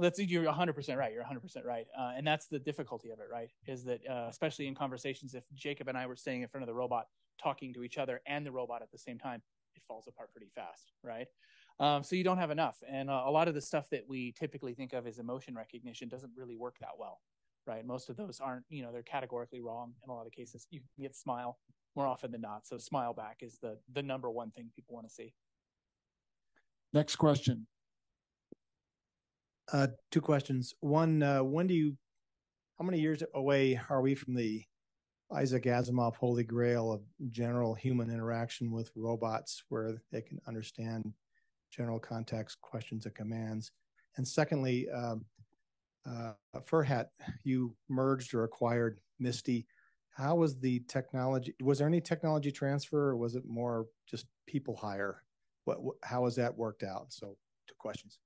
that's you're 100% right you're 100% right. Uh, and that's the difficulty of it right is that uh, especially in conversations if jacob and i were standing in front of the robot talking to each other and the robot at the same time it falls apart pretty fast right? Um, so you don't have enough. And uh, a lot of the stuff that we typically think of as emotion recognition doesn't really work that well right? Most of those aren't you know they're categorically wrong in a lot of cases. You can get smile more often than not. So smile back is the the number one thing people want to see. Next question uh, two questions. One, uh, when do you, how many years away are we from the Isaac Asimov holy grail of general human interaction with robots where they can understand general context, questions, and commands? And secondly, um, uh, Furhat, you merged or acquired Misty. How was the technology? Was there any technology transfer, or was it more just people hire? What, how has that worked out? So, two questions.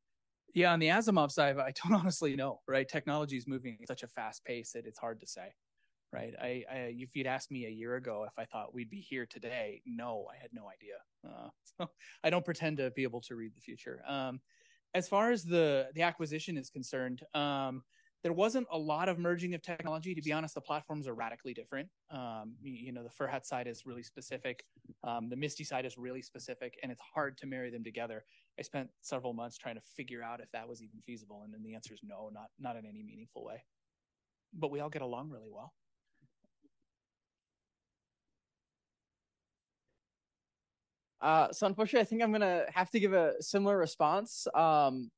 Yeah, on the Asimov side, I don't honestly know. Right, technology is moving at such a fast pace that it's hard to say. Right, I, I if you'd asked me a year ago if I thought we'd be here today, no, I had no idea. Uh, so I don't pretend to be able to read the future. Um, as far as the the acquisition is concerned, um, there wasn't a lot of merging of technology. To be honest, the platforms are radically different. Um, you know, the Furhat side is really specific. Um, the Misty side is really specific, and it's hard to marry them together. I spent several months trying to figure out if that was even feasible, and then the answer is no, not not in any meaningful way. But we all get along really well. Uh, so unfortunately, I think I'm gonna have to give a similar response. Um,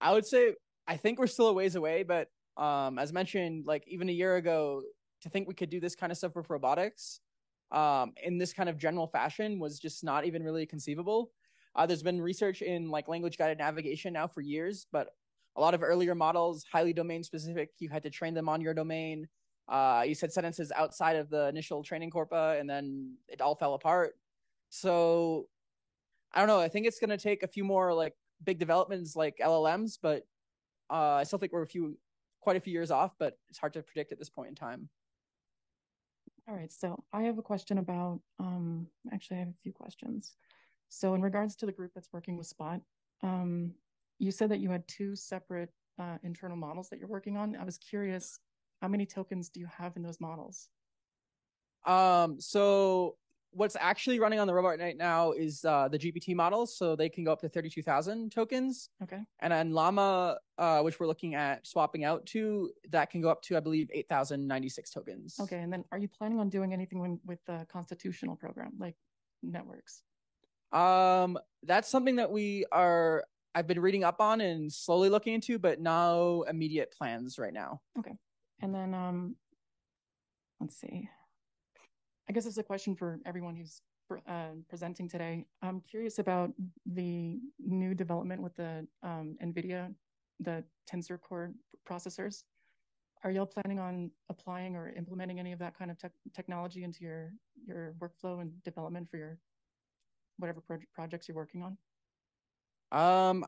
I would say I think we're still a ways away, but um, as mentioned, like even a year ago, to think we could do this kind of stuff with robotics, um, in this kind of general fashion was just not even really conceivable. Uh, there's been research in like language guided navigation now for years, but a lot of earlier models, highly domain specific, you had to train them on your domain. Uh, you said sentences outside of the initial training corpora, and then it all fell apart. So I don't know. I think it's going to take a few more like big developments like LLMs, but uh, I still think we're a few, quite a few years off. But it's hard to predict at this point in time. All right, so I have a question about, um, actually, I have a few questions. So, in regards to the group that's working with Spot, um, you said that you had two separate uh, internal models that you're working on. I was curious, how many tokens do you have in those models? Um, so what's actually running on the robot right now is uh, the GPT models, so they can go up to thirty-two thousand tokens. Okay. And then Llama, uh, which we're looking at swapping out to, that can go up to I believe eight thousand ninety-six tokens. Okay, and then are you planning on doing anything when, with the constitutional program, like networks? Um, that's something that we are. I've been reading up on and slowly looking into, but no immediate plans right now. Okay. And then um let's see. I guess it's a question for everyone who's uh, presenting today. I'm curious about the new development with the um, NVIDIA, the Tensor Core processors. Are y'all planning on applying or implementing any of that kind of te- technology into your your workflow and development for your whatever pro- projects you're working on? Um,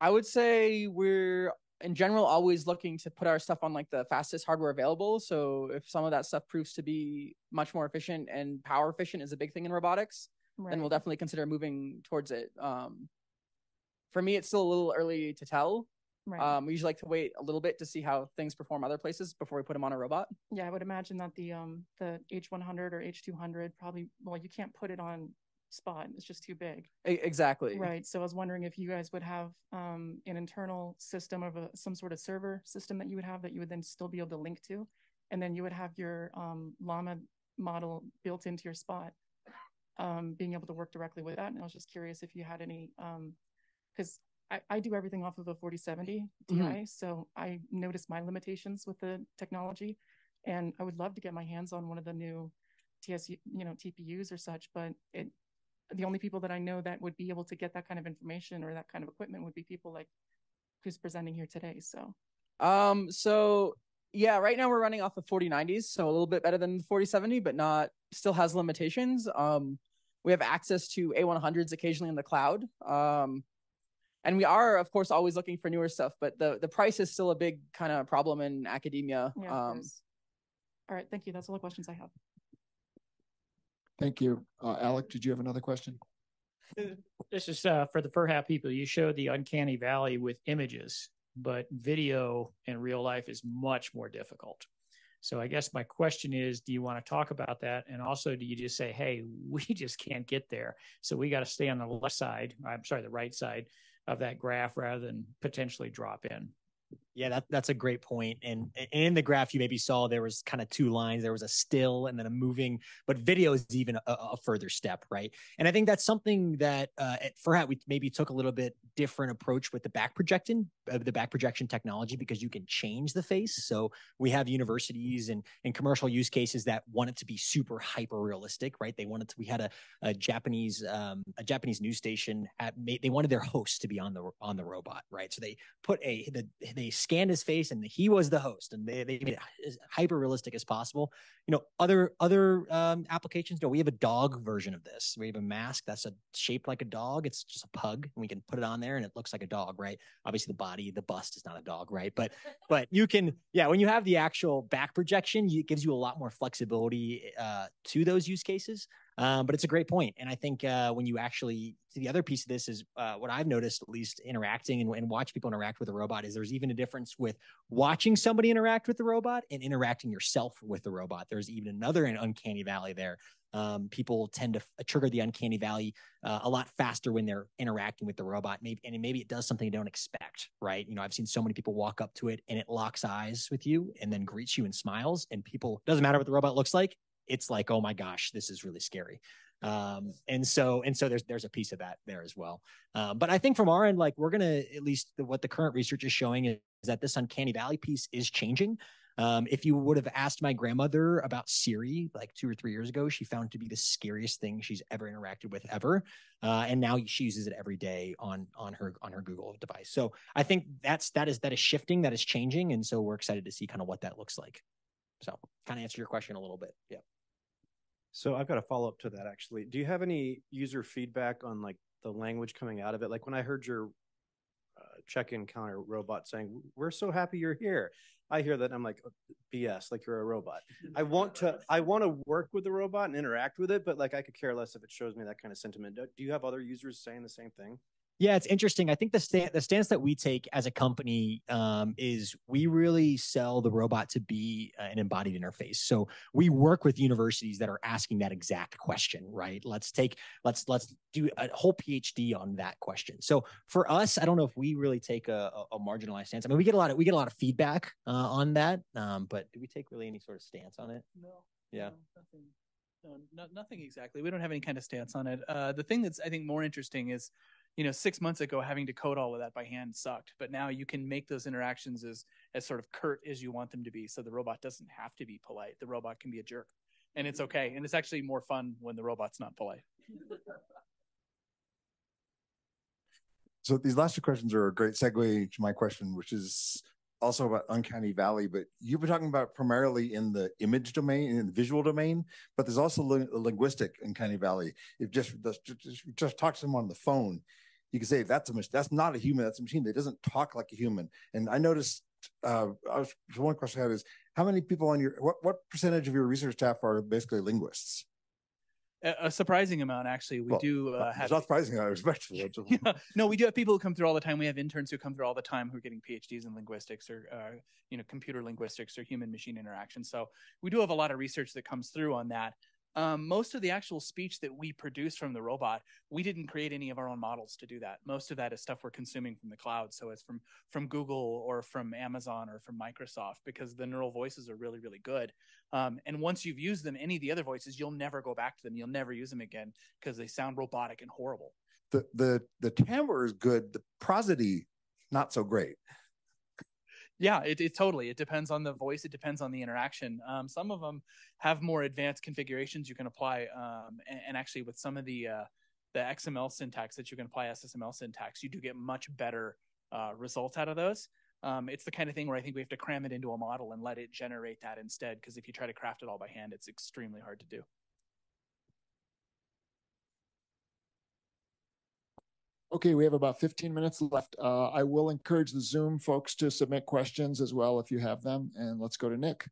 I would say we're in general always looking to put our stuff on like the fastest hardware available. So if some of that stuff proves to be much more efficient and power efficient is a big thing in robotics, Right. then we'll definitely consider moving towards it. Um, for me, it's still a little early to tell. Right. Um, we usually like to wait a little bit to see how things perform other places before we put them on a robot. Yeah, I would imagine that the um the H100 or H200 probably well you can't put it on spot. It's just too big. Exactly. Right. So I was wondering if you guys would have um, an internal system of a, some sort of server system that you would have that you would then still be able to link to, and then you would have your um, Llama model built into your spot, um, being able to work directly with that. And I was just curious if you had any, because I, I do everything off of a 4070 Ti, Mhm. so I noticed my limitations with the technology, and I would love to get my hands on one of the new TSU, you know, TPUs or such, but it the only people that I know that would be able to get that kind of information or that kind of equipment would be people like who's presenting here today. So Um, so yeah, right now we're running off of 4090s, so a little bit better than the 4070, but not still has limitations. Um, we have access to A100s occasionally in the cloud. Um, and we are, of course, always looking for newer stuff, but the the price is still a big kind of problem in academia. yeah, um, all right, thank you. That's all the questions I have. Thank you. Uh, Alec, did you have another question? This is uh, for the Furhat people. You showed the uncanny valley with images, but video in real life is much more difficult. So I guess my question is, do you want to talk about that? And also, do you just say, hey, we just can't get there. So we got to stay on the left side, I'm sorry, the right side of that graph rather than potentially drop in. Yeah, that that's a great point. And, and in the graph, you maybe saw there was kind of two lines. There was a still and then a moving, but video is even a, a further step, right? And I think that's something that uh, at we maybe took a little bit different approach with the back projection, uh, the back projection technology, because you can change the face. So we have universities and and commercial use cases that want it to be super hyper realistic, right? They wanted to. We had a, a Japanese um, a Japanese news station at they wanted their host to be on the on the robot, right? So they put a the, they scanned his face and he was the host, and they they made it as hyper realistic as possible. You know, other other um, applications. Know, we have a dog version of this. We have a mask that's a shaped like a dog. It's just a pug, and we can put it on there, and it looks like a dog, right? Obviously, the body, the bust is not a dog, right? But but you can, yeah, when you have the actual back projection, it gives you a lot more flexibility uh, to those use cases. Um, but it's a great point, and I think uh, when you actually the other piece of this is uh, what I've noticed, at least interacting and, and watch people interact with a robot, is there's even a difference with watching somebody interact with the robot and interacting yourself with the robot. There's even another uncanny valley there. Um, people tend to f- trigger the uncanny valley uh, a lot faster when they're interacting with the robot. Maybe and maybe it does something you don't expect, right? You know, I've seen so many people walk up to it and it locks eyes with you and then greets you and smiles. And people doesn't matter what the robot looks like, it's like, oh my gosh, this is really scary. Um, and so and so there's there's a piece of that there as well. Um, but I think from our end, like we're gonna at least what the current research is showing is, is that this uncanny valley piece is changing. Um, if you would have asked my grandmother about Siri like two or three years ago, she found to be the scariest thing she's ever interacted with ever, uh, and now she uses it every day on on her on her Google device. So I think that's that is that is shifting, that is changing, and so we're excited to see kind of what that looks like. So kind of answer your question a little bit. Yeah. So I've got a follow up to that actually. Do you have any user feedback on like the language coming out of it? Like when I heard your uh, check-in counter robot saying, "We're so happy you're here," I hear that and I'm like, "BS! Like you're a robot." I want to, I want to work with the robot and interact with it, but like I could care less if it shows me that kind of sentiment. Do you have other users saying the same thing? Yeah, it's interesting. I think the stand, the stance that we take as a company um, is we really sell the robot to be uh, an embodied interface. So we work with universities that are asking that exact question, right? Let's take let's let's do a whole PhD on that question. So for us, I don't know if we really take a, a, a marginalized stance. I mean, we get a lot of we get a lot of feedback uh, on that, um, but do we take really any sort of stance on it? No. Yeah. No, nothing. No, no, nothing exactly. We don't have any kind of stance on it. Uh, the thing that's I think more interesting is you know six months ago having to code all of that by hand sucked but now you can make those interactions as as sort of curt as you want them to be. So the robot doesn't have to be polite. The robot can be a jerk. And it's okay. And it's actually more fun when the robot's not polite. So these last two questions are a great segue to my question, which is also about uncanny valley. But you've been talking about primarily in the image domain, in the visual domain, but there's also a linguistic uncanny valley. If just just, just talk to someone on the phone, you can say that's a machine. That's not a human. That's a machine that doesn't talk like a human. And I noticed. Uh, I was, one question I had is how many people on your what what percentage of your research staff are basically linguists? a, a surprising amount actually we Well, do uh, it's have not surprising. I respectful. yeah. No, we do have people who come through all the time. We have interns who come through all the time who are getting PhDs in linguistics or, uh, you know, computer linguistics or human machine interaction. So we do have a lot of research that comes through on that. Um, most of the actual speech that we produce from the robot, we didn't create any of our own models to do that. Most of that is stuff we're consuming from the cloud. So it's from from Google or from Amazon or from Microsoft because the neural voices are really really good. Um, and once you've used them, any of the other voices, you'll never go back to them. You'll never use them again because they sound robotic and horrible. The the the timbre is good. The prosody not so great. Yeah, it, it totally. It depends on the voice. It depends on the interaction. Um, some of them have more advanced configurations you can apply, um, and, and actually with some of the uh, the XML syntax that you can apply SSML syntax, you do get much better uh, results out of those. Um, it's the kind of thing where I think we have to cram it into a model and let it generate that instead. Because if you try to craft it all by hand, it's extremely hard to do. Okay, we have about 15 minutes left. Uh, I will encourage the Zoom folks to submit questions as well if you have them. And let's go to Nick.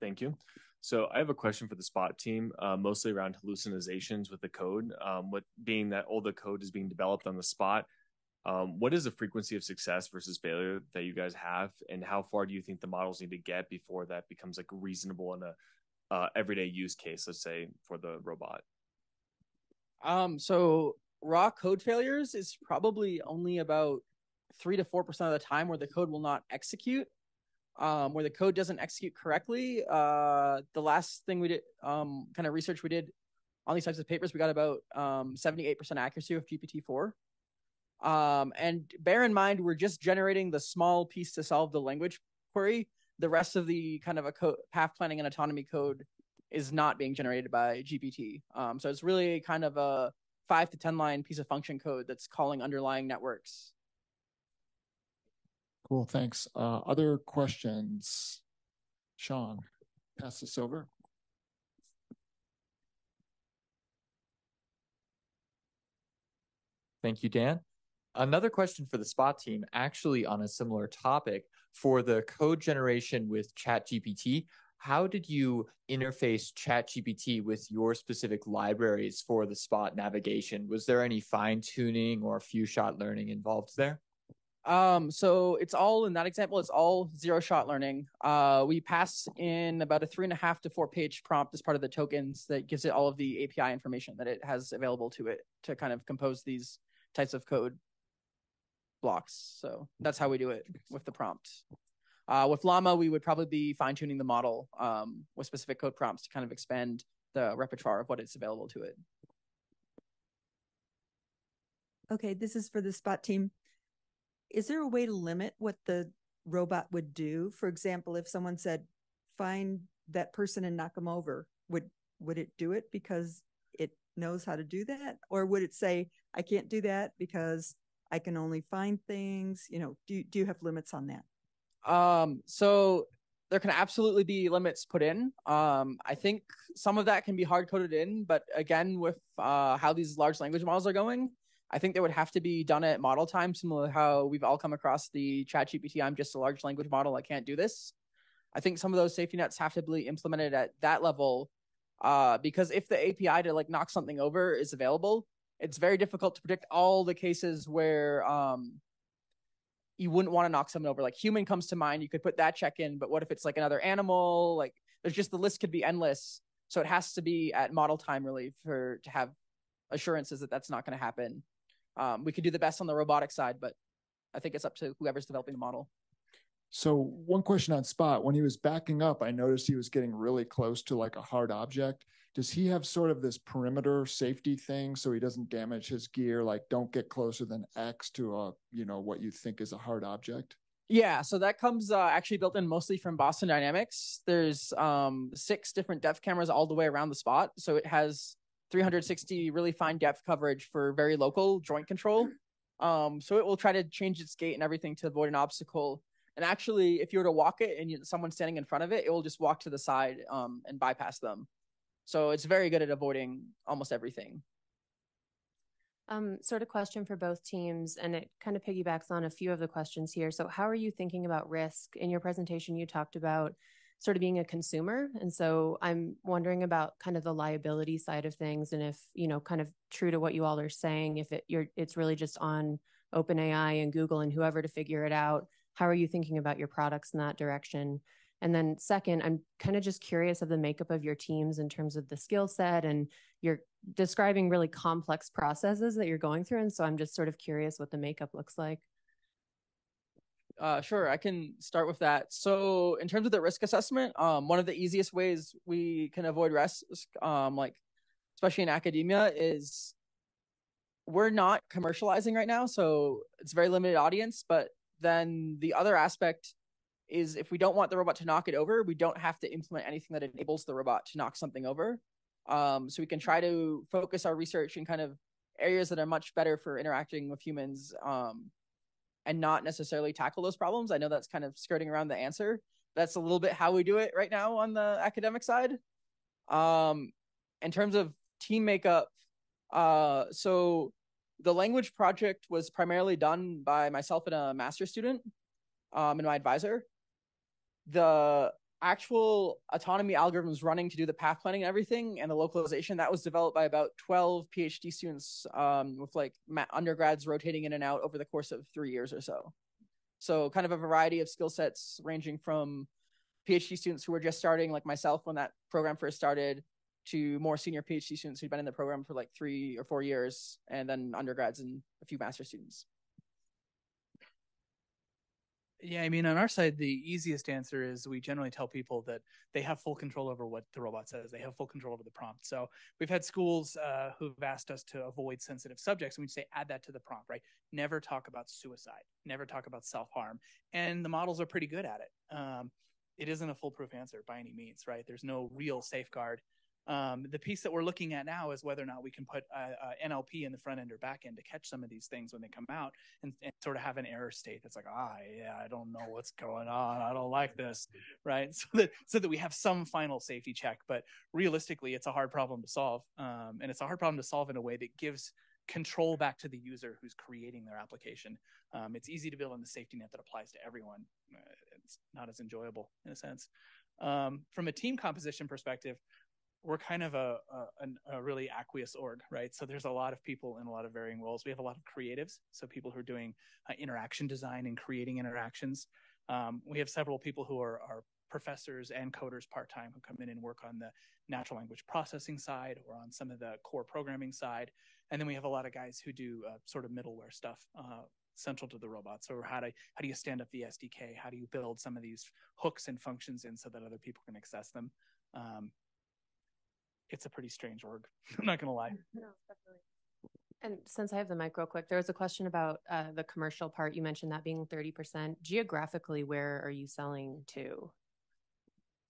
Thank you. So I have a question for the Spot team, uh, mostly around hallucinations with the code. Um, with being that all the code is being developed on the spot, um, what is the frequency of success versus failure that you guys have, and how far do you think the models need to get before that becomes like reasonable in a uh, everyday use case? Let's say for the robot. Um, so raw code failures is probably only about three to four percent of the time where the code will not execute. Um, where the code doesn't execute correctly. Uh, the last thing we did, um, kind of research we did on these types of papers, we got about um, 78% accuracy with GPT-4. Um, and bear in mind, we're just generating the small piece to solve the language query. The rest of the kind of a co- path planning and autonomy code is not being generated by GPT. Um, so it's really kind of a five to 10 line piece of function code that's calling underlying networks. Cool, thanks. Uh, other questions? Sean, pass this over. Thank you, Dan. Another question for the Spot team, actually on a similar topic. For the code generation with ChatGPT, how did you interface ChatGPT with your specific libraries for the Spot navigation? Was there any fine tuning or few shot learning involved there? Um, so it's all in that example, it's all zero shot learning. Uh, we pass in about a three and a half to four page prompt as part of the tokens that gives it all of the API information that it has available to it to kind of compose these types of code blocks. So that's how we do it with the prompt. Uh, with Llama, we would probably be fine tuning the model um, with specific code prompts to kind of expand the repertoire of what is available to it. Okay, this is for the spot team. Is there a way to limit what the robot would do? For example, if someone said, find that person and knock them over, would would it do it because it knows how to do that? Or would it say, I can't do that because I can only find things? You know, do do you have limits on that? Um, so there can absolutely be limits put in. Um, I think some of that can be hard coded in, but again, with uh, how these large language models are going, I think they would have to be done at model time, similar to how we've all come across the ChatGPT. I'm just a large language model. I can't do this. I think some of those safety nets have to be implemented at that level. Uh, because if the API to like knock something over is available, it's very difficult to predict all the cases where um, you wouldn't want to knock someone over. Like human comes to mind, you could put that check in, but what if it's like another animal? Like there's just the list could be endless. So it has to be at model time really for to have assurances that that's not going to happen. Um, we could do the best on the robotic side, but I think it's up to whoever's developing the model. So one question on Spot, when he was backing up, I noticed he was getting really close to like a hard object. Does he have sort of this perimeter safety thing so he doesn't damage his gear? Like don't get closer than X to a, you know, what you think is a hard object? Yeah, so that comes uh, actually built in mostly from Boston Dynamics. There's um, six different depth cameras all the way around the spot, so it has 360 really fine depth coverage for very local joint control. Um, so it will try to change its gait and everything to avoid an obstacle. And actually, if you were to walk it and you, someone's standing in front of it, it will just walk to the side um, and bypass them. So it's very good at avoiding almost everything. Um, sort of question for both teams, and it kind of piggybacks on a few of the questions here. So, how are you thinking about risk? In your presentation, you talked about sort of being a consumer, and so I'm wondering about kind of the liability side of things, and if you know, kind of true to what you all are saying, if it you're it's really just on OpenAI and Google and whoever to figure it out. How are you thinking about your products in that direction? And then second, I'm kind of just curious of the makeup of your teams in terms of the skill set and you're describing really complex processes that you're going through. And so I'm just sort of curious what the makeup looks like. Uh, sure, I can start with that. So, in terms of the risk assessment, um, one of the easiest ways we can avoid risk, um, like especially in academia, is we're not commercializing right now, so it's a very limited audience. But then the other aspect is if we don't want the robot to knock it over, we don't have to implement anything that enables the robot to knock something over. Um, so we can try to focus our research in kind of areas that are much better for interacting with humans um, and not necessarily tackle those problems. I know that's kind of skirting around the answer. That's a little bit how we do it right now on the academic side. Um, in terms of team makeup, uh, so the language project was primarily done by myself and a master student um, and my advisor the actual autonomy algorithms running to do the path planning and everything and the localization that was developed by about 12 phd students um, with like undergrads rotating in and out over the course of three years or so. So kind of a variety of skill sets ranging from phd students who were just starting like myself when that program first started to more senior phd students who'd been in the program for like three or four years and then undergrads and a few master students yeah, I mean, on our side, the easiest answer is we generally tell people that they have full control over what the robot says. They have full control over the prompt. So we've had schools uh, who've asked us to avoid sensitive subjects, and we say add that to the prompt, right? Never talk about suicide. Never talk about self harm. And the models are pretty good at it. Um, it isn't a foolproof answer by any means, right? There's no real safeguard um, the piece that we're looking at now is whether or not we can put NLP in the front end or back end to catch some of these things when they come out and, and, sort of have an error state that's like, ah, yeah, I don't know what's going on. I don't like this, right? So that so that we have some final safety check. But realistically, it's a hard problem to solve, um, and it's a hard problem to solve in a way that gives control back to the user who's creating their application. Um, it's easy to build in the safety net that applies to everyone. Uh, it's not as enjoyable in a sense. Um, from a team composition perspective, we're kind of a, a, a really aqueous org, right? So there's a lot of people in a lot of varying roles. We have a lot of creatives, so people who are doing uh, interaction design and creating interactions. Um, we have several people who are, are professors and coders part time who come in and work on the natural language processing side or on some of the core programming side. And then we have a lot of guys who do uh, sort of middleware stuff uh, central to the robot. So how do how do you stand up the SDK? How do you build some of these hooks and functions in so that other people can access them? Um, it's a pretty strange org. I'm not gonna lie. No, definitely. And since I have the mic real quick, there was a question about uh, the commercial part. You mentioned that being 30%. Geographically, where are you selling to?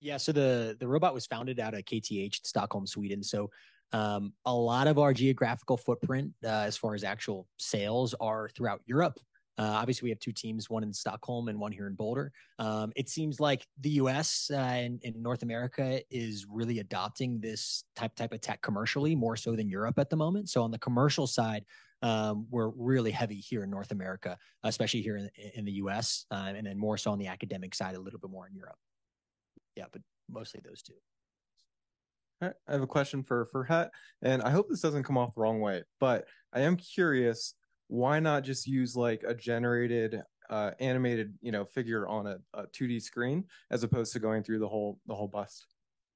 Yeah, so the the robot was founded out of KTH, Stockholm, Sweden. So um, a lot of our geographical footprint, uh, as far as actual sales, are throughout Europe. Uh, obviously, we have two teams, one in Stockholm and one here in Boulder. Um, it seems like the U.S. Uh, and, and, North America is really adopting this type type of tech commercially more so than Europe at the moment. So on the commercial side, um, we're really heavy here in North America, especially here in, in the U.S. Uh, and then more so on the academic side, a little bit more in Europe. Yeah, but mostly those two. I have a question for Furhat, and I hope this doesn't come off the wrong way, but I am curious why not just use like a generated uh, animated you know figure on a, a 2D screen as opposed to going through the whole the whole bust?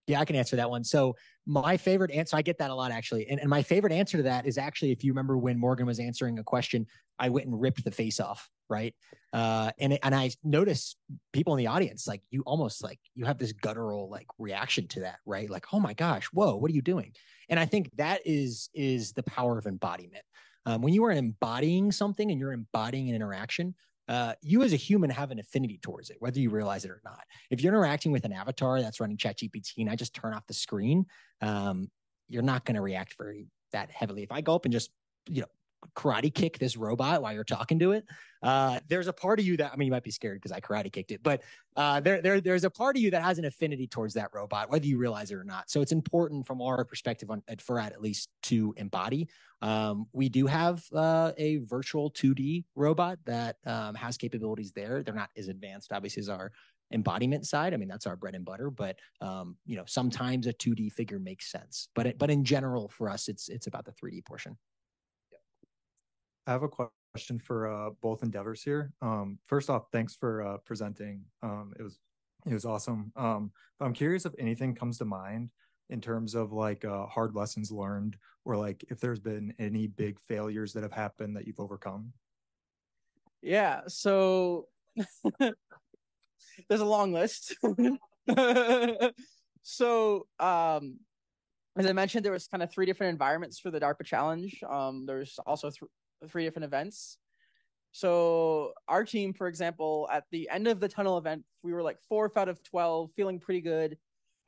Yeah, I can answer that one. So my favorite answer, I get that a lot actually. And, and my favorite answer to that is actually, if you remember when Morgan was answering a question, I went and ripped the face off. Right. Uh, and, and I noticed people in the audience, like you almost like you have this guttural like reaction to that, right? Like, oh my gosh, whoa, what are you doing? And I think that is, is the power of embodiment. Um, when you are embodying something and you're embodying an interaction, uh, you as a human have an affinity towards it, whether you realize it or not. If you're interacting with an avatar that's running ChatGPT and I just turn off the screen, um, you're not going to react very that heavily. If I go up and just you know karate kick this robot while you're talking to it. Uh, there's a part of you that I mean, you might be scared because I karate kicked it, but uh, there, there, there's a part of you that has an affinity towards that robot, whether you realize it or not. So it's important from our perspective on at Furhat at least to embody. Um, we do have uh, a virtual 2D robot that um, has capabilities there. They're not as advanced, obviously, as our embodiment side. I mean, that's our bread and butter. But um, you know, sometimes a 2D figure makes sense. But but in general, for us, it's it's about the 3D portion. I have a question for uh, both endeavors here. Um, first off, thanks for uh, presenting. Um, it was it was awesome. Um, I'm curious if anything comes to mind in terms of like uh, hard lessons learned, or like if there's been any big failures that have happened that you've overcome. Yeah. So there's a long list. so um as I mentioned, there was kind of three different environments for the DARPA challenge. Um, there's also th- three different events. So our team, for example, at the end of the tunnel event, we were like fourth out of twelve, feeling pretty good.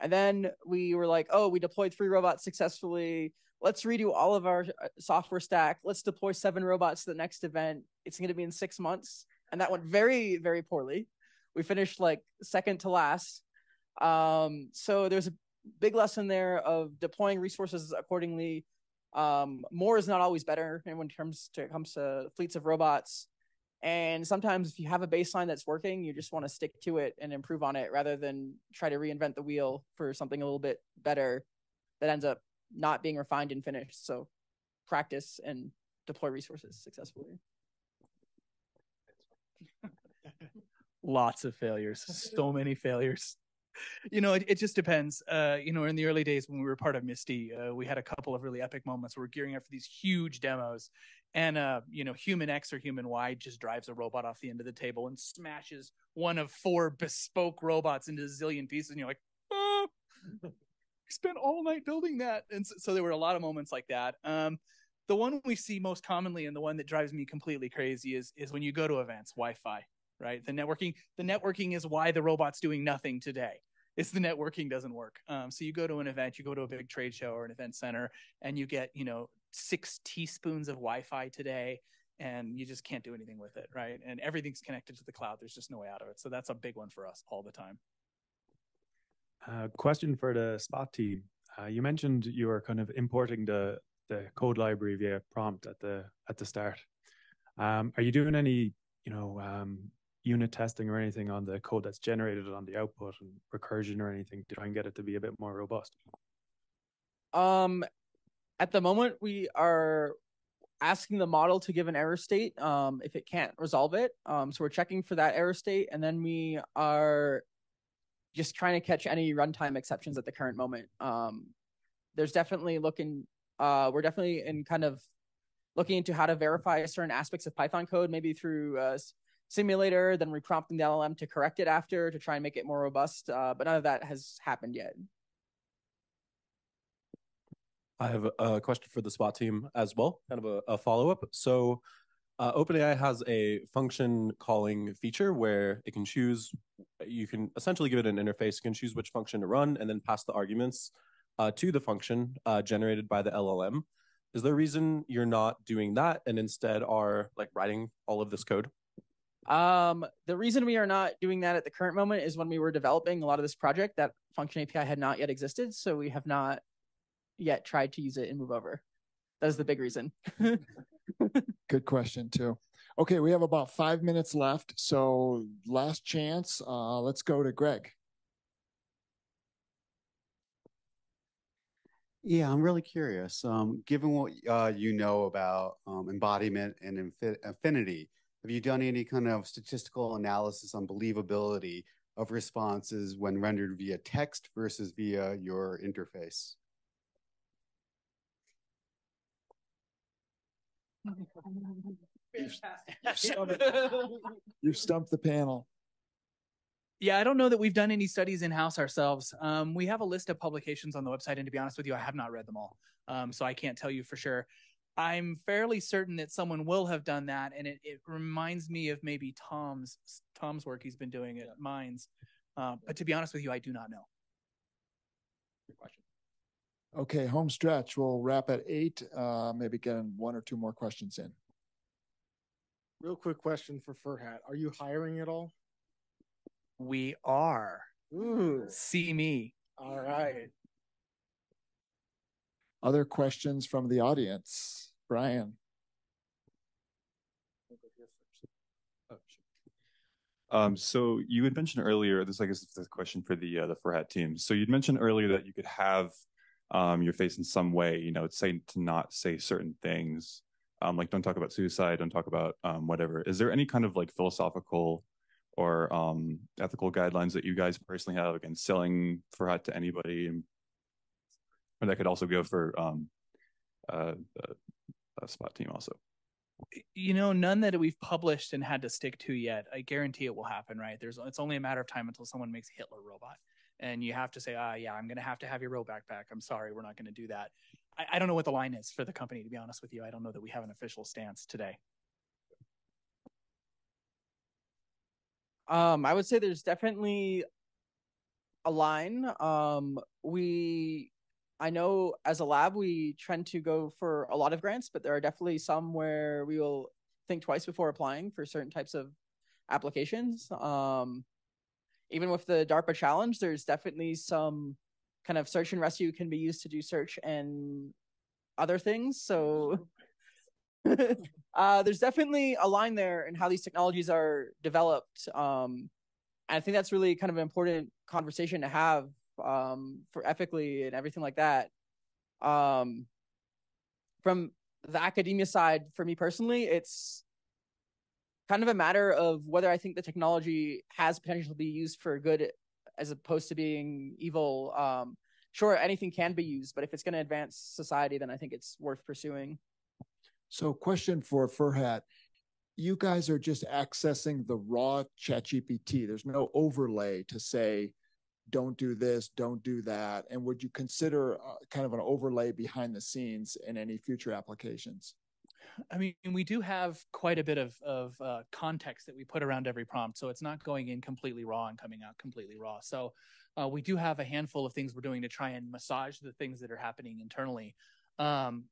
And then we were like, oh, we deployed three robots successfully. Let's redo all of our uh, software stack. Let's deploy seven robots to the next event. It's going to be in six months. And that went very, very poorly. We finished like second to last. Um, so there's a big lesson there of deploying resources accordingly, um, more is not always better when it comes to it comes to fleets of robots. And sometimes if you have a baseline that's working, you just want to stick to it and improve on it rather than try to reinvent the wheel for something a little bit better that ends up not being refined and finished. So practice and deploy resources successfully. Lots of failures, so many failures you know, it, it just depends. Uh, you know, in the early days when we were part of Misty, uh, we had a couple of really epic moments. Where we're gearing up for these huge demos, and uh, you know, Human X or Human Y just drives a robot off the end of the table and smashes one of four bespoke robots into a zillion pieces, and you're like, oh, spent all night building that. And so, so, there were a lot of moments like that. Um, the one we see most commonly, and the one that drives me completely crazy, is is when you go to events, Wi-Fi right the networking the networking is why the robot's doing nothing today it's the networking doesn't work. Um, so you go to an event, you go to a big trade show or an event center, and you get you know six teaspoons of Wi-Fi today, and you just can't do anything with it, right? And everything's connected to the cloud. There's just no way out of it. So that's a big one for us all the time. Uh, question for the Spot team. Uh, you mentioned you were kind of importing the the code library via prompt at the at the start. Um, are you doing any you know um, unit testing or anything on the code that's generated on the output and recursion or anything to try and get it to be a bit more robust? Um, at the moment, we are asking the model to give an error state um, if it can't resolve it. Um, so we're checking for that error state, and then we are just trying to catch any runtime exceptions at the current moment. Um, there's definitely looking. Uh, we're definitely in kind of looking into how to verify certain aspects of Python code, maybe through a simulator, then reprompting the LLM to correct it after to try and make it more robust. Uh, but none of that has happened yet. I have a question for the Spot team as well, kind of a, a follow up. So, uh, OpenAI has a function calling feature where it can choose, you can essentially give it an interface, you can choose which function to run and then pass the arguments uh, to the function uh, generated by the LLM. Is there a reason you're not doing that and instead are like writing all of this code? Um, the reason we are not doing that at the current moment is when we were developing a lot of this project, that function API had not yet existed. So we have not yet tried to use it and move over. That is the big reason. Good question too. Okay, we have about five minutes left. So last chance. Uh, let's go to Greg. Yeah, I'm really curious. Um, given what uh, you know about um, embodiment and infi- affinity, have you done any kind of statistical analysis on believability of responses when rendered via text versus via your interface? You've stumped the panel. Yeah, I don't know that we've done any studies in house ourselves. Um, we have a list of publications on the website, and to be honest with you, I have not read them all, um, so I can't tell you for sure. I'm fairly certain that someone will have done that, and it, it reminds me of maybe Tom's Tom's work he's been doing at Minds. Uh, but to be honest with you, I do not know. Good question. Okay, home stretch. We'll wrap at eight. Uh, maybe getting one or two more questions in. Real quick question for Furhat: Are you hiring at all? We are. Ooh. See me. All right. Other questions from the audience? Brian. Um, so you had mentioned earlier, this I guess is the question for the uh, the Furhat team. So you'd mentioned earlier that you could have um, your face in some way, you know, say to not say certain things, um, like don't talk about suicide, don't talk about um, whatever. Is there any kind of like philosophical or um, ethical guidelines that you guys personally have against selling Furhat to anybody? And or that could also go for um, uh, a spot team also. You know, none that we've published and had to stick to yet. I guarantee it will happen, right? There's it's only a matter of time until someone makes Hitler robot. And you have to say, ah, yeah, I'm gonna have to have your robot back. I'm sorry, we're not gonna do that. I, I don't know what the line is for the company, to be honest with you. I don't know that we have an official stance today. Um, I would say there's definitely a line. Um, we, I know as a lab, we tend to go for a lot of grants, but there are definitely some where we will think twice before applying for certain types of applications. Um, even with the DARPA challenge, there's definitely some kind of search and rescue can be used to do search and other things. So uh, there's definitely a line there in how these technologies are developed. Um, and I think that's really kind of an important conversation to have um, for ethically and everything like that. Um, from the academia side, for me personally, it's kind of a matter of whether I think the technology has potential to be used for good as opposed to being evil. Um, sure, anything can be used, but if it's going to advance society, then I think it's worth pursuing. So, question for Furhat. You guys are just accessing the raw ChatGPT. There's no overlay to say, don't do this, don't do that. And would you consider uh, kind of an overlay behind the scenes in any future applications? I mean, we do have quite a bit of of uh, context that we put around every prompt, so it's not going in completely raw and coming out completely raw. So uh, we do have a handful of things we're doing to try and massage the things that are happening internally. Um,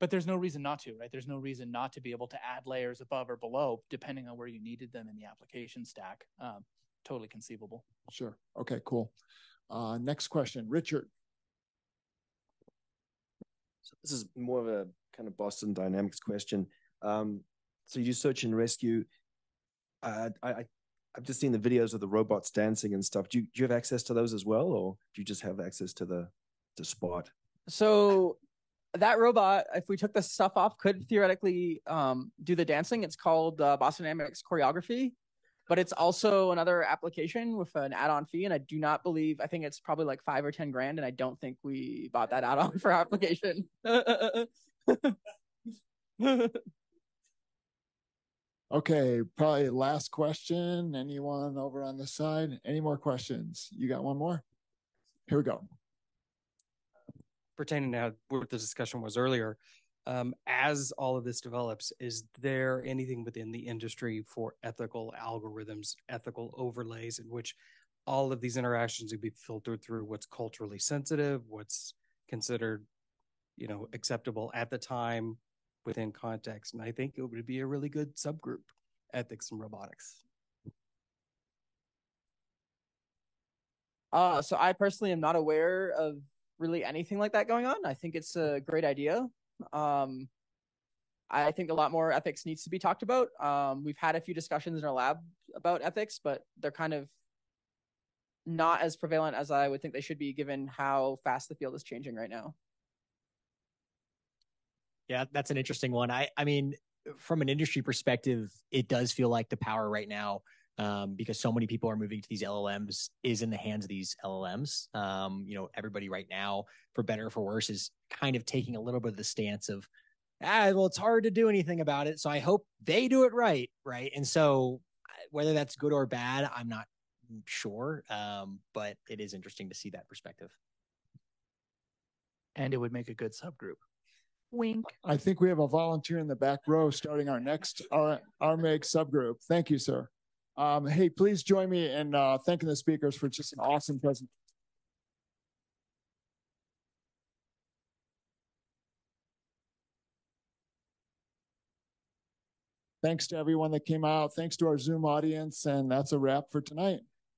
but there's no reason not to, right? There's no reason not to be able to add layers above or below, depending on where you needed them in the application stack. Um, totally conceivable. Sure. Okay, cool. Uh, next question, Richard. So this is more of a kind of Boston Dynamics question. Um, so you search and rescue. Uh, I, I I've just seen the videos of the robots dancing and stuff. Do you, do you have access to those as well, or do you just have access to the the spot? So that robot, if we took the stuff off, could theoretically um, do the dancing. It's called uh, Boston Dynamics choreography, but it's also another application with an add-on fee. And I do not believe. I think it's probably like five or ten grand, and I don't think we bought that add-on for application. Okay, probably last question. Anyone over on this side? Any more questions? You got one more? Here we go. pertaining to how- what the discussion was earlier, um, as all of this develops, is there anything within the industry for ethical algorithms, ethical overlays in which all of these interactions would be filtered through what's culturally sensitive, what's considered, you know, acceptable at the time within context? And I think it would be a really good subgroup, ethics and robotics. Uh, so I personally am not aware of really anything like that going on. I think it's a great idea. Um, I think a lot more ethics needs to be talked about. Um, we've had a few discussions in our lab about ethics, but they're kind of not as prevalent as I would think they should be given how fast the field is changing right now. Yeah, that's an interesting one. I I mean, from an industry perspective, it does feel like the power right now, um, because so many people are moving to these LLMs, is in the hands of these LLMs. Um, you know, everybody right now, for better or for worse, is kind of taking a little bit of the stance of, ah, well, it's hard to do anything about it. So I hope they do it right, right? And so whether that's good or bad, I'm not sure. Um, but it is interesting to see that perspective. And it would make a good subgroup. Wink. I think we have a volunteer in the back row starting our next our RMAIIG subgroup. Thank you, sir. Um, hey, please join me in uh, thanking the speakers for just an awesome presentation. Thanks to everyone that came out. Thanks to our Zoom audience. And that's a wrap for tonight.